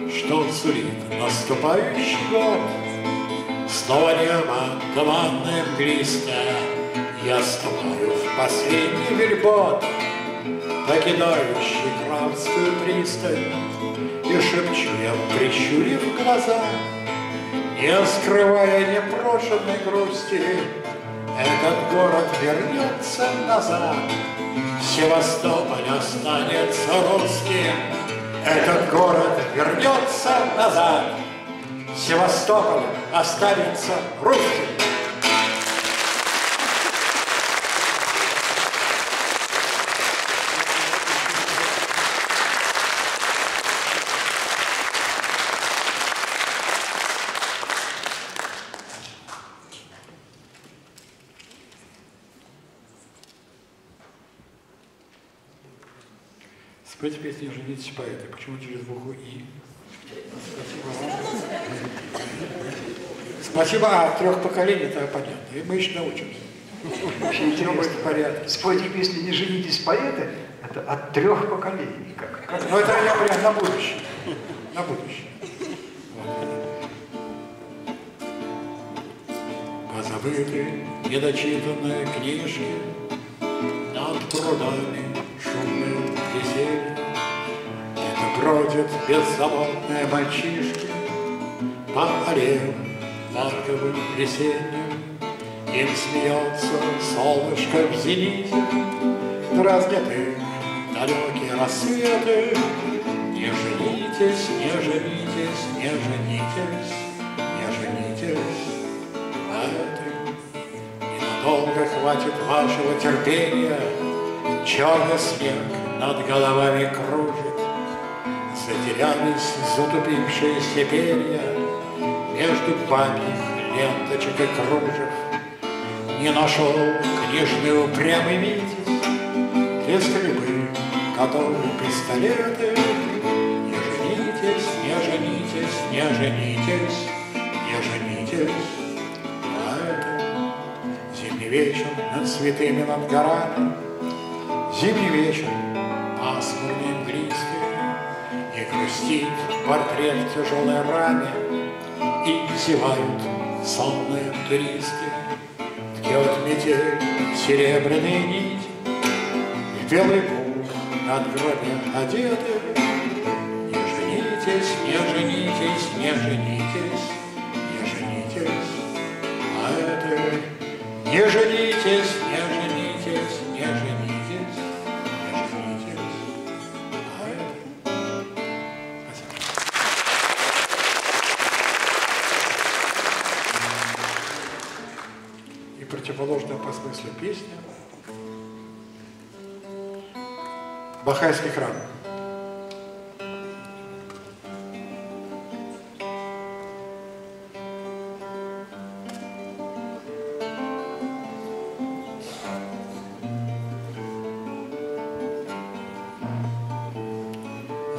Что сулит наступающий год? Снова небо туманное мглистое, Я ступаю в последний вельбот, Покидающий Кравскую пристань, И шепчу я, прищурив глаза, Не скрывая непрошенной грусти, Этот город вернется назад. Севастополь останется русским, Этот город вернется назад. Севастополь останется русским. Песню «Женитесь поэты». Почему через букву «и»? Спасибо. Спасибо. А, трех поколений, это понятно. И мы еще научимся. Будет интересно. Спойте песни «Не женитесь, поэты» — это от трех поколений. Как, как Ну, это я прям на будущее. На будущее. Позабыты недочитанные книжки Над прудами шумным весельем Это бродят беззаботные мальчишки По аллеям парковым весенним. Им смеется солнышко в зените Разняты далекие рассветы. Не женитесь, не женитесь, не женитесь, не женитесь. Поэты, ненадолго хватит вашего терпения. Черный снег над головами кружит Затерялись затупившиеся перья Между бабьих ленточек и кружев. Не нашел книжный упрямый Витязь Для стрельбы, который пистолеты. Не женитесь, не женитесь, не женитесь, не женитесь. А это зимний вечер над святыми над горами, Зимний вечер, грустит портрет в тяжелой раме, И зевают сонные туристы. Ткет метель серебряные нити, В белый пух над гробе одеты. Не женитесь, не женитесь, не женитесь, не женитесь, а это не женитесь, Бахайский храм.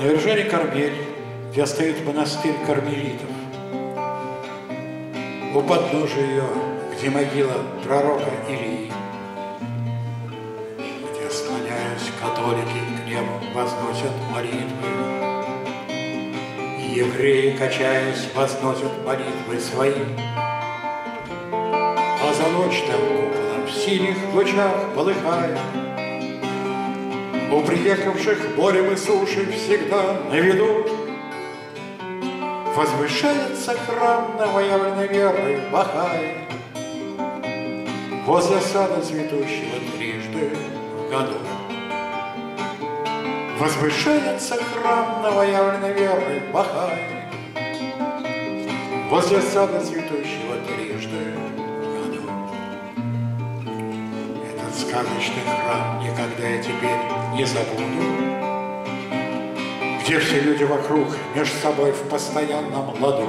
На вершине Кармель, где стоит монастырь кармелитов, у подножия ее, где могила пророка Илии, возносят молитвы, и евреи, качаясь, возносят молитвы свои. Позолочным куполом в синих лучах полыхая, у приехавших морем и суши всегда на виду. Возвышается храм новоявленной веры Бахай Возле сада цветущего трижды в году Возвышается храм новоявленной веры Бахай Возле сада цветущего трижды году Этот сказочный храм никогда я теперь не забуду где все люди вокруг между собой в постоянном ладу.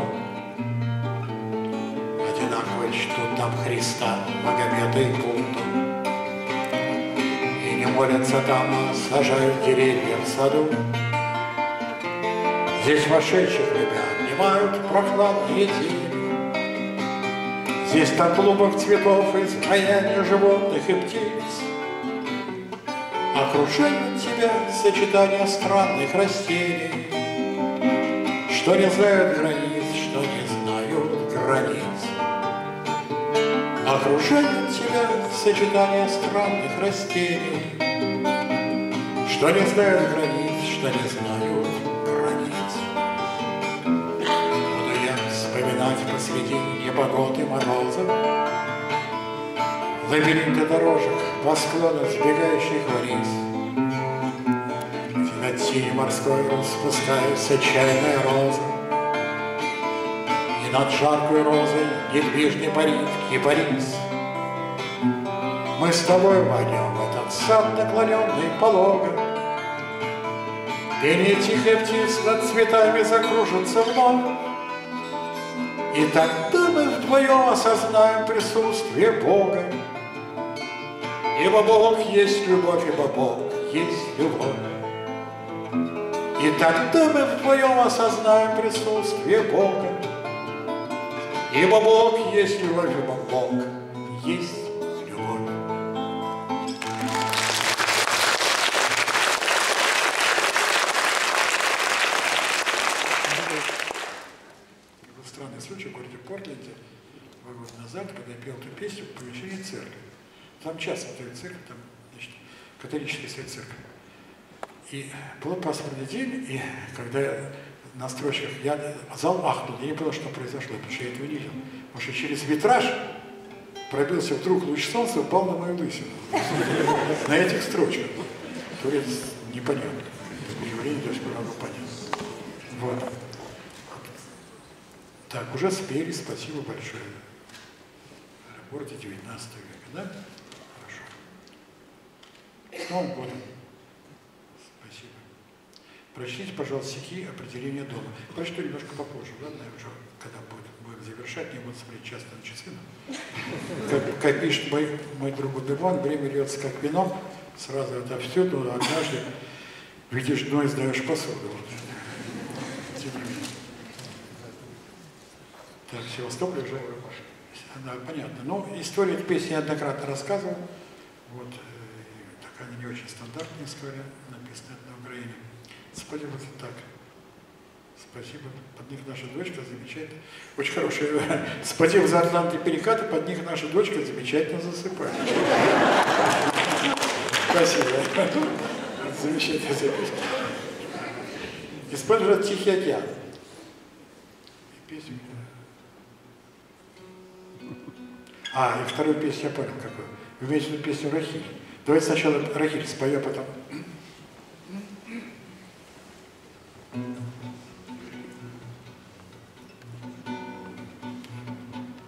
Одинаково чтут там Христа, Магомета и Будду. И молятся там, сажают деревья в саду. Здесь вошедших ребят обнимают прохладные тени. Здесь так клубов цветов из рояния животных и птиц. Окружают тебя сочетания странных растений, Что не знают границ, что не знают границ. Окружают тебя сочетания странных растений, Что не знают границ, что не знают границ. Буду я вспоминать посреди непогоды морозов Лабиринты дорожек по склону сбегающих вниз. Где над морской распускаются чайная роза, И над жаркой розой недвижный парит кипарис. Мы с тобой войдем в этот сад, наклоненный полога, Пение тихой птиц над цветами закружится вновь, и тогда мы вдвоем осознаем присутствие Бога. Ибо Бог есть любовь, ибо Бог есть любовь. И тогда мы вдвоем осознаем присутствие Бога. Ибо Бог есть любовь, ибо Бог есть назад, когда я пел эту песню по вечерней церкви. Там часто стоит церковь, там, значит, католическая стоит церковь. И был пасмурный день, и когда я на строчках, я зал ахнул, я не понял, что произошло, потому что я этого не видел. Потому что через витраж пробился вдруг луч солнца, упал на мою лысину. На этих строчках. То ли непонятно. Явление даже могу понять. Вот. Так, уже спели, спасибо большое. Городе 19 века, да? Хорошо. С Новым годом. Спасибо. Прочтите, пожалуйста, стихи определения дома. Прочту немножко попозже, ладно? Уже, когда будет, будем завершать, не буду смотреть часто на часы. Как, как пишет мой, мой друг Убиван, время льется как вино, сразу отовсюду, однажды видишь дно и сдаешь посуду. Так, Севастополь уже да, понятно. Ну, история этой песни я неоднократно рассказывал. Вот, э, такая не очень стандартная история, написанная на Украине. Спасибо так. Спасибо. Под них наша дочка замечательно. Очень хорошая. Спасибо за Атланты перекаты. Под них наша дочка замечательно засыпает. Спасибо. Замечательно записка. Использовать Тихий океан. Песню. А, и вторую песню я понял какую. Вы имеете в виду песню Рахиль. Давайте сначала Рахиль спою, а потом...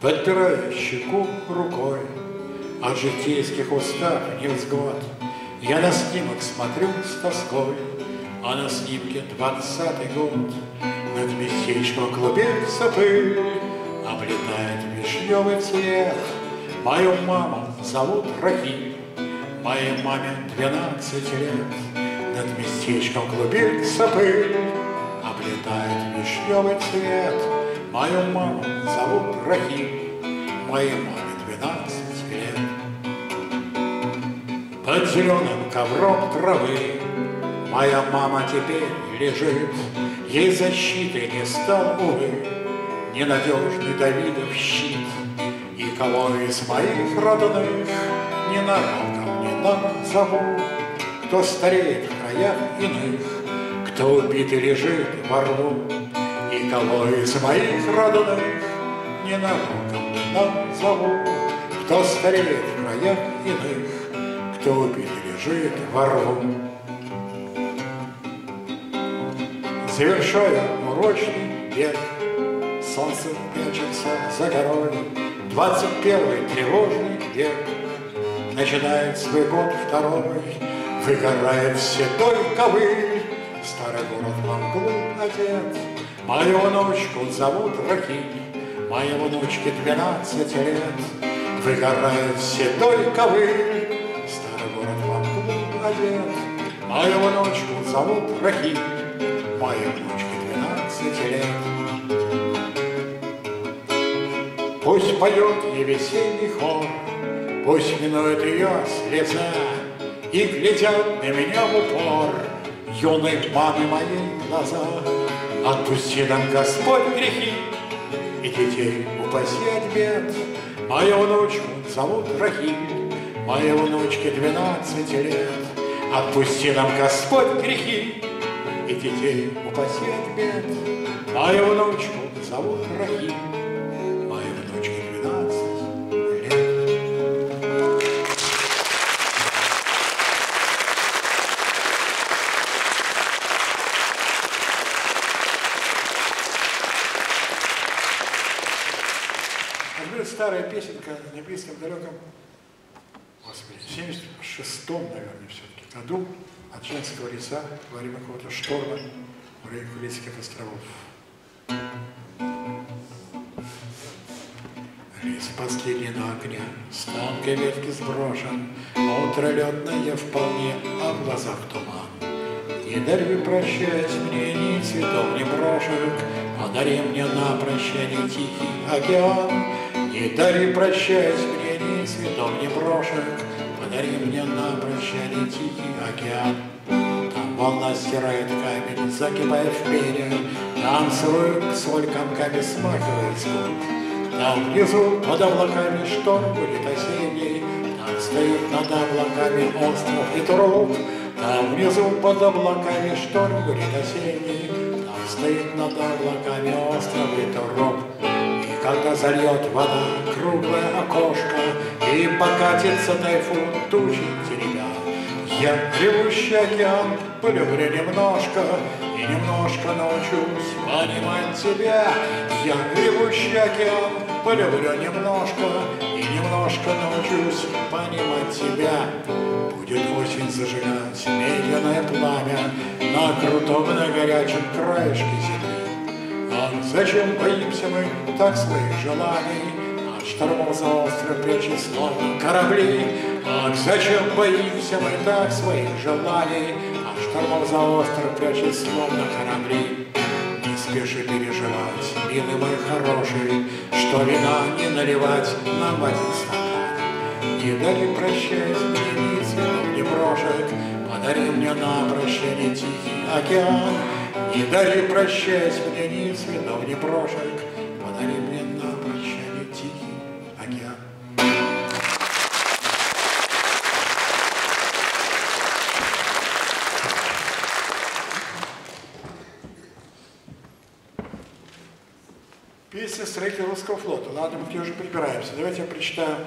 Подпирая щеку рукой, От житейских устав невзгод, Я на снимок смотрю с тоской, А на снимке двадцатый год. Над местечком клубится пыль, Облетает вишневый цвет. Мою маму зовут Рахиль, Моей маме двенадцать лет. Над местечком клубится пыль, Облетает вишневый цвет. Мою маму зовут Рахиль, Моей маме двенадцать лет. Под зеленым ковром травы Моя мама теперь лежит, Ей защиты не стал, увы, Ненадежный Давидов щит. И кого из моих родных. Ненароком не назову, Кто стареет в краях иных, Кто убит и лежит во рву, И кого из моих родных Ненароком не назову, Кто стареет в краях иных, Кто убит и лежит во рву. Завершая урочный век, Солнце прячется за горой, Двадцать первый тревожный век Начинает свой год второй, Выгорает седой ковыль, Старый город во мглу одет. Мою внучку зовут Рахиль, Моей внучке двенадцать лет. Выгорает седой ковыль, Старый город во мглу одет. Мою внучку зовут Рахиль, Моей внучке двенадцать лет. Пусть поет ей весенний хор, Пусть минует ее слеза, И глядят на меня в упор Юной мамы моей глаза. Отпусти нам, Господь, грехи, И детей упаси от бед. Мою внучку зовут Рахиль, Моей внучке двенадцать лет. Отпусти нам, Господь, грехи, И детей упаси от бед. Мою внучку зовут Рахиль, старая песенка на близком далеком, господи, в 76-м, наверное, все-таки году от Ченского лица во время какого-то шторма в районе Курильских островов. Лес последний на огне, с тонкой ветки сброшен, Утро летное вполне, а в глазах туман. Не дари прощать мне ни цветов, ни брошек, Подари мне на прощание тихий океан. Не дари прощать мне ни цветов, ни брошек, Подари мне на прощание тихий океан. Там волна стирает камень, закипая в перья, Там сырой соль комками смахивает скот. Там внизу под облаками шторм будет осенний, Там стоит над облаками остров и труп. Там внизу под облаками шторм будет осенний, Там стоит над облаками остров и труп. Когда зальет вода круглое окошко, И покатится тайфун тучи теребя, я ревущий океан полюблю немножко И немножко научусь понимать тебя. Я ревущий океан полюблю немножко И немножко научусь понимать тебя. Будет осень зажигать медленное пламя На крутом, на горячем краешке земли. Зачем боимся мы так своих желаний, От штормов остров плечи словно корабли? Ах, зачем боимся мы так своих желаний, От штормов за остров прячет словно корабли? Не спеши переживать, милый мой хороший, Что вина не наливать нам в один стакан. Не дали прощаясь мне ни цветов, брошек, Подари мне на прощание тихий океан. Не дали прощаясь мне ни цветов, ни брошек, Подари мне на прощание тихий океан. Песня строителя русского флота. Ладно, мы к уже прибираемся. Давайте я прочитаю,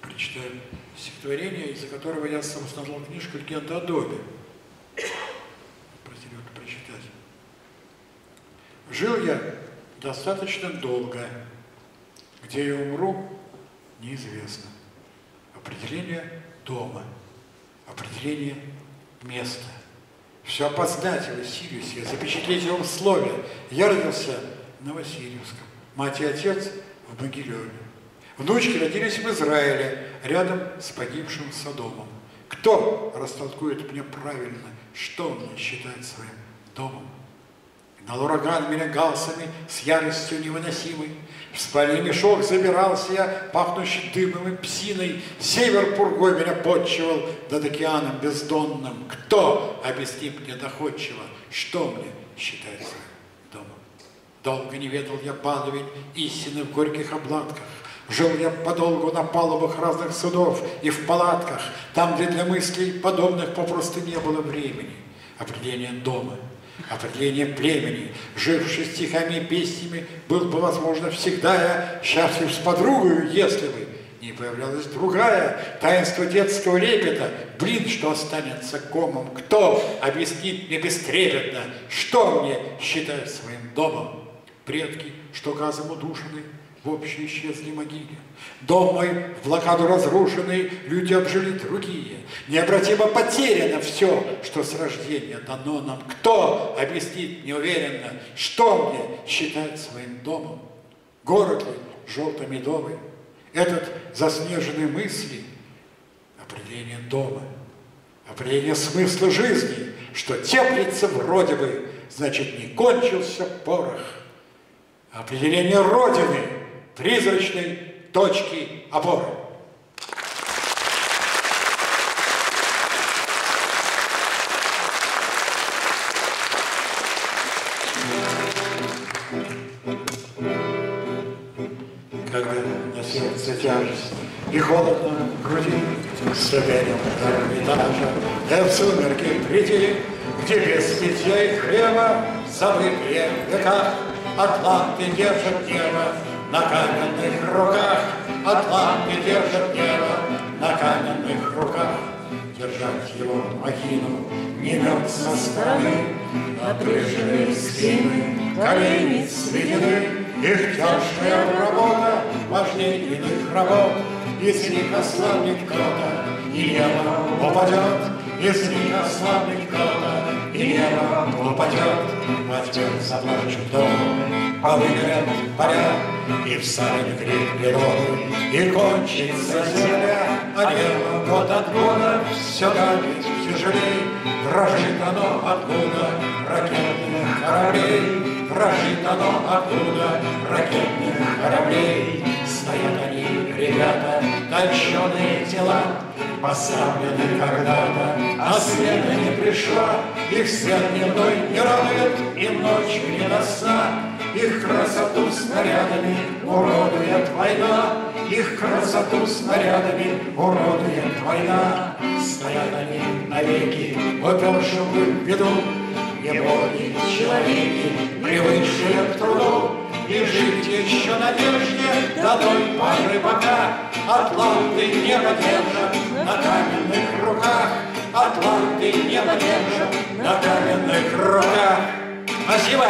прочитаю стихотворение, из-за которого я сам назвал книжку «Легенда о доме». Просили вот прочитать. Жил я достаточно долго. Где я умру, неизвестно. Определение дома, определение места. Все опознать его Сириусе, запечатлеть его в слове. Я родился в Новосибирском. Мать и отец в Могилеве. Внучки родились в Израиле, рядом с погибшим Содомом. Кто растолкует мне правильно, что мне считать своим домом? Гнал ураган меня галсами с яростью невыносимой. В спальный мешок забирался я, пахнущий дымом и псиной. Север пургой меня подчивал над океаном бездонным. Кто объяснит мне доходчиво, что мне считать своим домом? Долго не ведал я баловень истины в горьких обладках. Жил я подолгу на палубах разных судов и в палатках, там, где для мыслей подобных попросту не было времени. Определение дома, определение племени, живший стихами и песнями, был бы, возможно, всегда я счастлив с подругой, если бы не появлялась другая. Таинство детского лепета, блин, что останется комом. Кто объяснит мне бестрепетно, что мне считать своим домом? Предки, что газом удушены, в общей исчезли могиле. Дом мой в блокаду разрушенный, люди обжили другие. Необратимо потеряно все, что с рождения дано нам. Кто объяснит неуверенно, что мне считать своим домом? Город ли желто-медовый, этот заснеженный мысли, определение дома, определение смысла жизни, что теплится вроде бы, значит, не кончился порох. Определение Родины – призрачной точки опоры. Когда на сердце тяжесть и холодно в груди, Ступеням Эрмитажа, да в сумерки приди, Где без питья и хлеба забытые века Атланты держат небо на каменных руках, Атланты держат небо. На каменных руках. Держать его махину. Не мед со стороны, Напряженные спины, колени сведены, Их тяжкая работа важнее иных работ, Из них ослабнет кто-то, и небо упадет, Них ослабнет кто-то, и небо упадет, А теперь заплачут дом, повыгорят поля, И встанет крик бедовый, и кончится земля, А небо год от года все давит тяжелей, Дрожит оно откуда ракетных кораблей, Дрожит оно откуда ракетных кораблей. Стоят они, ребята, точеные тела, Поставлены когда-то, а света не пришла, Их свет дневной не радует, и ночью не до сна, Их красоту снарядами уродует война, Их красоту снарядами уродует война. Стоят они навеки, уперши в беду, Не боги человеки, привыкшие к труду, жить еще надежде до той поры, пока Атланты не подержат на каменных руках, Атланты не подержат на каменных руках. Спасибо!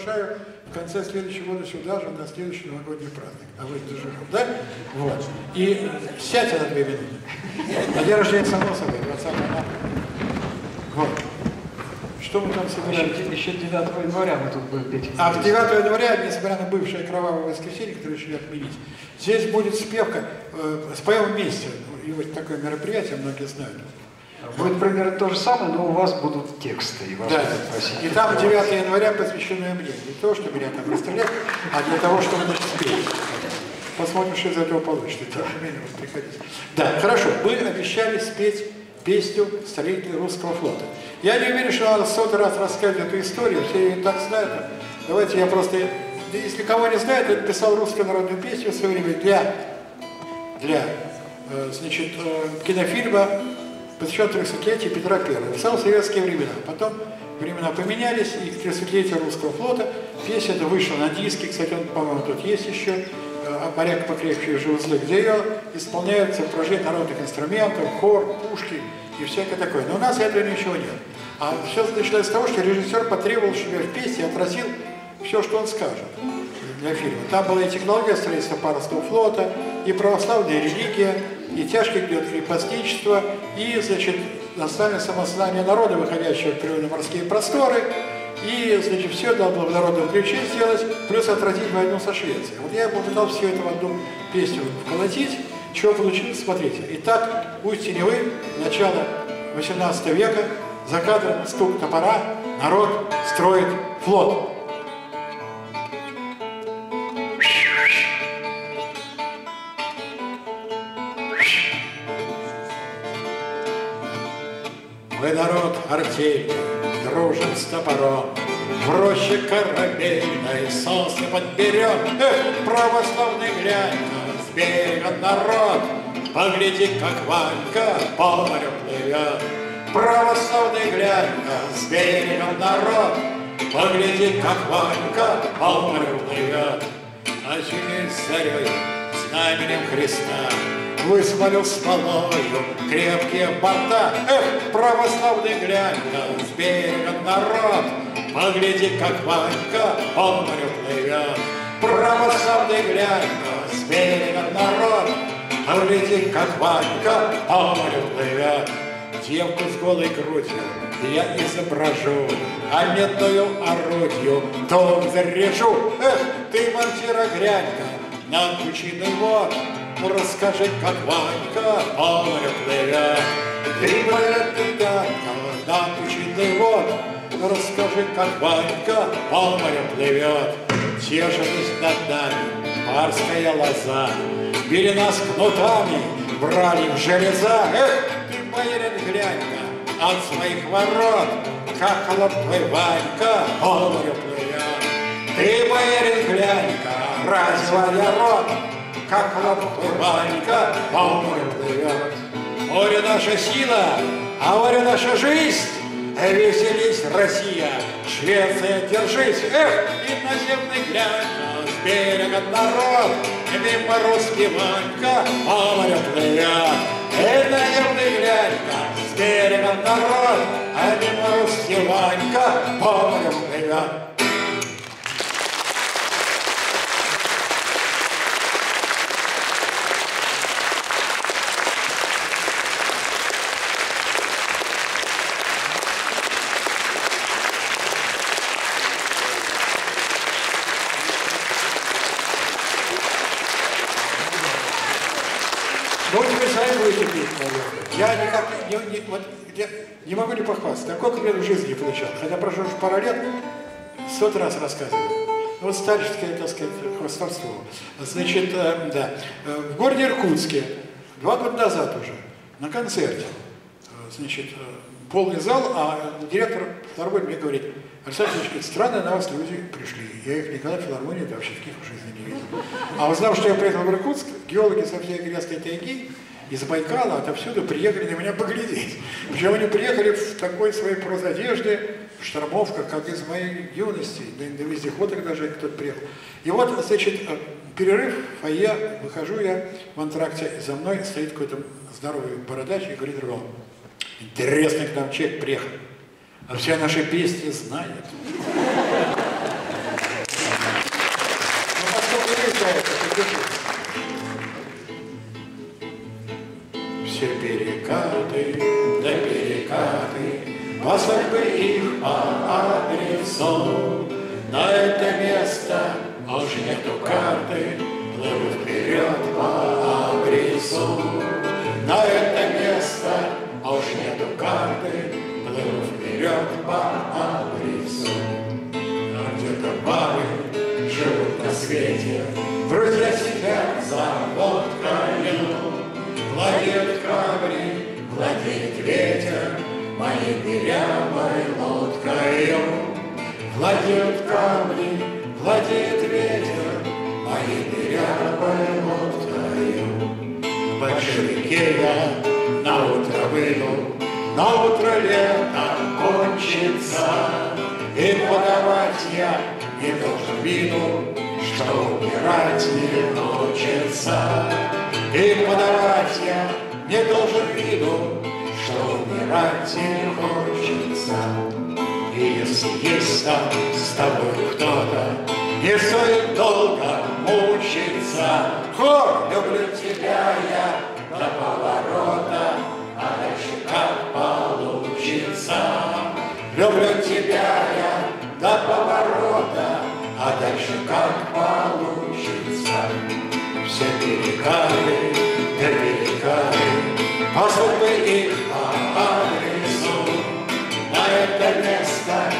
приглашаю в конце следующего года сюда же на следующий новогодний праздник. А вы дежуров, да? Вот. И сядьте на две минуты. На день рождения само собой, 20 марта. Вот. Что мы там собираем? Еще, еще 9 января мы тут будем петь. А в 9 января, несмотря на бывшее кровавое воскресенье, которое решили отменить, здесь будет спевка, э, споем вместе. И вот такое мероприятие, многие знают. Будет примерно то же самое, но у вас будут тексты. И, вас Да, будут просить и там петь. 9 января посвященное мне. Не то, чтобы меня там расстрелять, а для того, чтобы значит, спеть. Посмотрим, что из этого получится. Вот приходите. Да, хорошо. Мы обещали спеть песню строителей русского флота. Я не уверен, что надо сотый раз рассказывать эту историю, все ее и так знают. Давайте я просто, если кого не знает, я писал русскую народную песню в свое время для, для э, значит, э, кинофильма, посвященного 300-летию Петра I. Писал в советские времена. Потом времена поменялись, и к 300-летию русского флота песня эта вышла на диске, кстати, он, по-моему, тут есть еще, э, «А «Моряк покрепче же узлы», где ее исполняют сопровождение народных инструментов, хор, пушки и всякое такое. Но у нас этого ничего нет. А все начинается с того, что режиссер потребовал, чтобы в песне отразил все, что он скажет для фильма. Там была и технология строительства парусного флота, и православная религия, и тяжкое идет крепостничество, и, значит, национальное самосознание народа, выходящего в морские просторы, и, значит, все было в народном сделать, плюс отразить войну со Швецией. Вот я попытался все это в одну песню вколотить. Чего получилось? Смотрите. Итак, устье Невы, начало 18 века, за кадром стук топора, народ строит флот. Мы народ артельный, дружим с топором, В роще корабельной сосны подберем. Эх, православный глянь, с берега народ, Погляди, как Ванька по морю плывет. Православный глянь, с берега народ, Погляди, как Ванька по морю плывет. А через знаменем Христа Высмолил смолою крепкие борта. Эх, православный глянь с берега народ, Погляди, как Ванька по морю плывет. Православный глянь с берега народ, Погляди, как Ванька по морю плывет. Девку с голой грудью я изображу, А медную орудью дом заряжу. Эх, ты, мортира, глянь-ка на пучиный вод, расскажи, как Ванька по морю плывет. Ты, моя тыганка, на пучиный вод, расскажи, как Ванька по морю плывет. Тешились над нами барская лоза, Били нас кнутами, брали в железа. Эх, ты, боярин, глянь-ка, от своих ворот, Как твой Ванька по морю плывет. Ты, боярин, глянь-ка, разводя рот, Как твой Ванька по морю плывет. Море наша сила, а море наша жизнь, Веселись, Россия, Швеция, держись, Эх, иноземный глянь, с берега народ, Мимо русский Ванька по морю плывет. Иноземный глянь, с берега народ, А мимо русский Ванька по морю плывет. Ну, теперь сами будете петь, наверное. Я никак не, вот, я не могу не похвастаться. Такой комплимент в жизни не получал. Хотя прошло уже пару лет, сотый раз рассказывал. Ну, вот старческое, так сказать, хвастовство. Значит, э, да, э, в городе Иркутске два года назад уже на концерте, значит, э, полный зал, а директор филармонии мне говорит, Александр Ильич, странно на вас люди пришли. Я их никогда в филармонии вообще в жизни не видел. А узнав, что я приехал в Иркутск, геологи со всей Грязской тайги из Байкала отовсюду приехали на меня поглядеть. Причем они приехали в такой своей прозодежде, в штормовках, как из моей юности, на, вездеходах даже кто-то приехал. И вот, значит, э, перерыв, фойе, выхожу я в антракте, и за мной стоит какой-то здоровый бородач и говорит другому, интересный к нам человек приехал, а все наши песни знает. получается, Все перекаты, да перекаты, Послать бы их по адресу. На это место уж нету карты, Плыву вперед по адресу. На это ветер, Моей дырявой лодкою. Владеют корабли, владеет ветер, Моей дырявой лодкою. В большой реке я на утро выйду, На утро лето кончится, И подавать я не должен виду, Что умирать не хочется. И подавать я не должен виду, умирать не хочется. И если есть с тобой кто-то, Не стоит долго мучиться. Хор, люблю тебя я до поворота, А дальше как получится. Люблю тебя я до поворота, А дальше как получится. Все перекаты, да перекаты, Бы их по адресу. На это место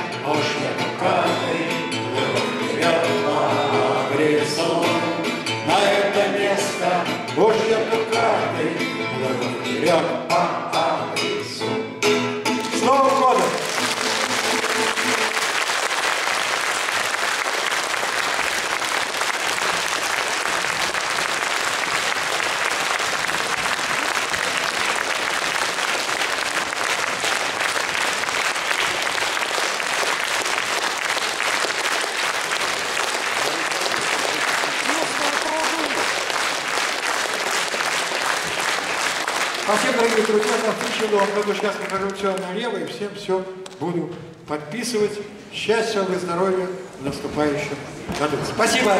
карты, Плыву вперед по адресу. На это место карты, Плыву вперед по адресу. Спасибо, дорогие друзья, за встречу в новом году. Сейчас покажу все налево и всем все буду подписывать. Счастья вам и здоровья в наступающем году. Спасибо.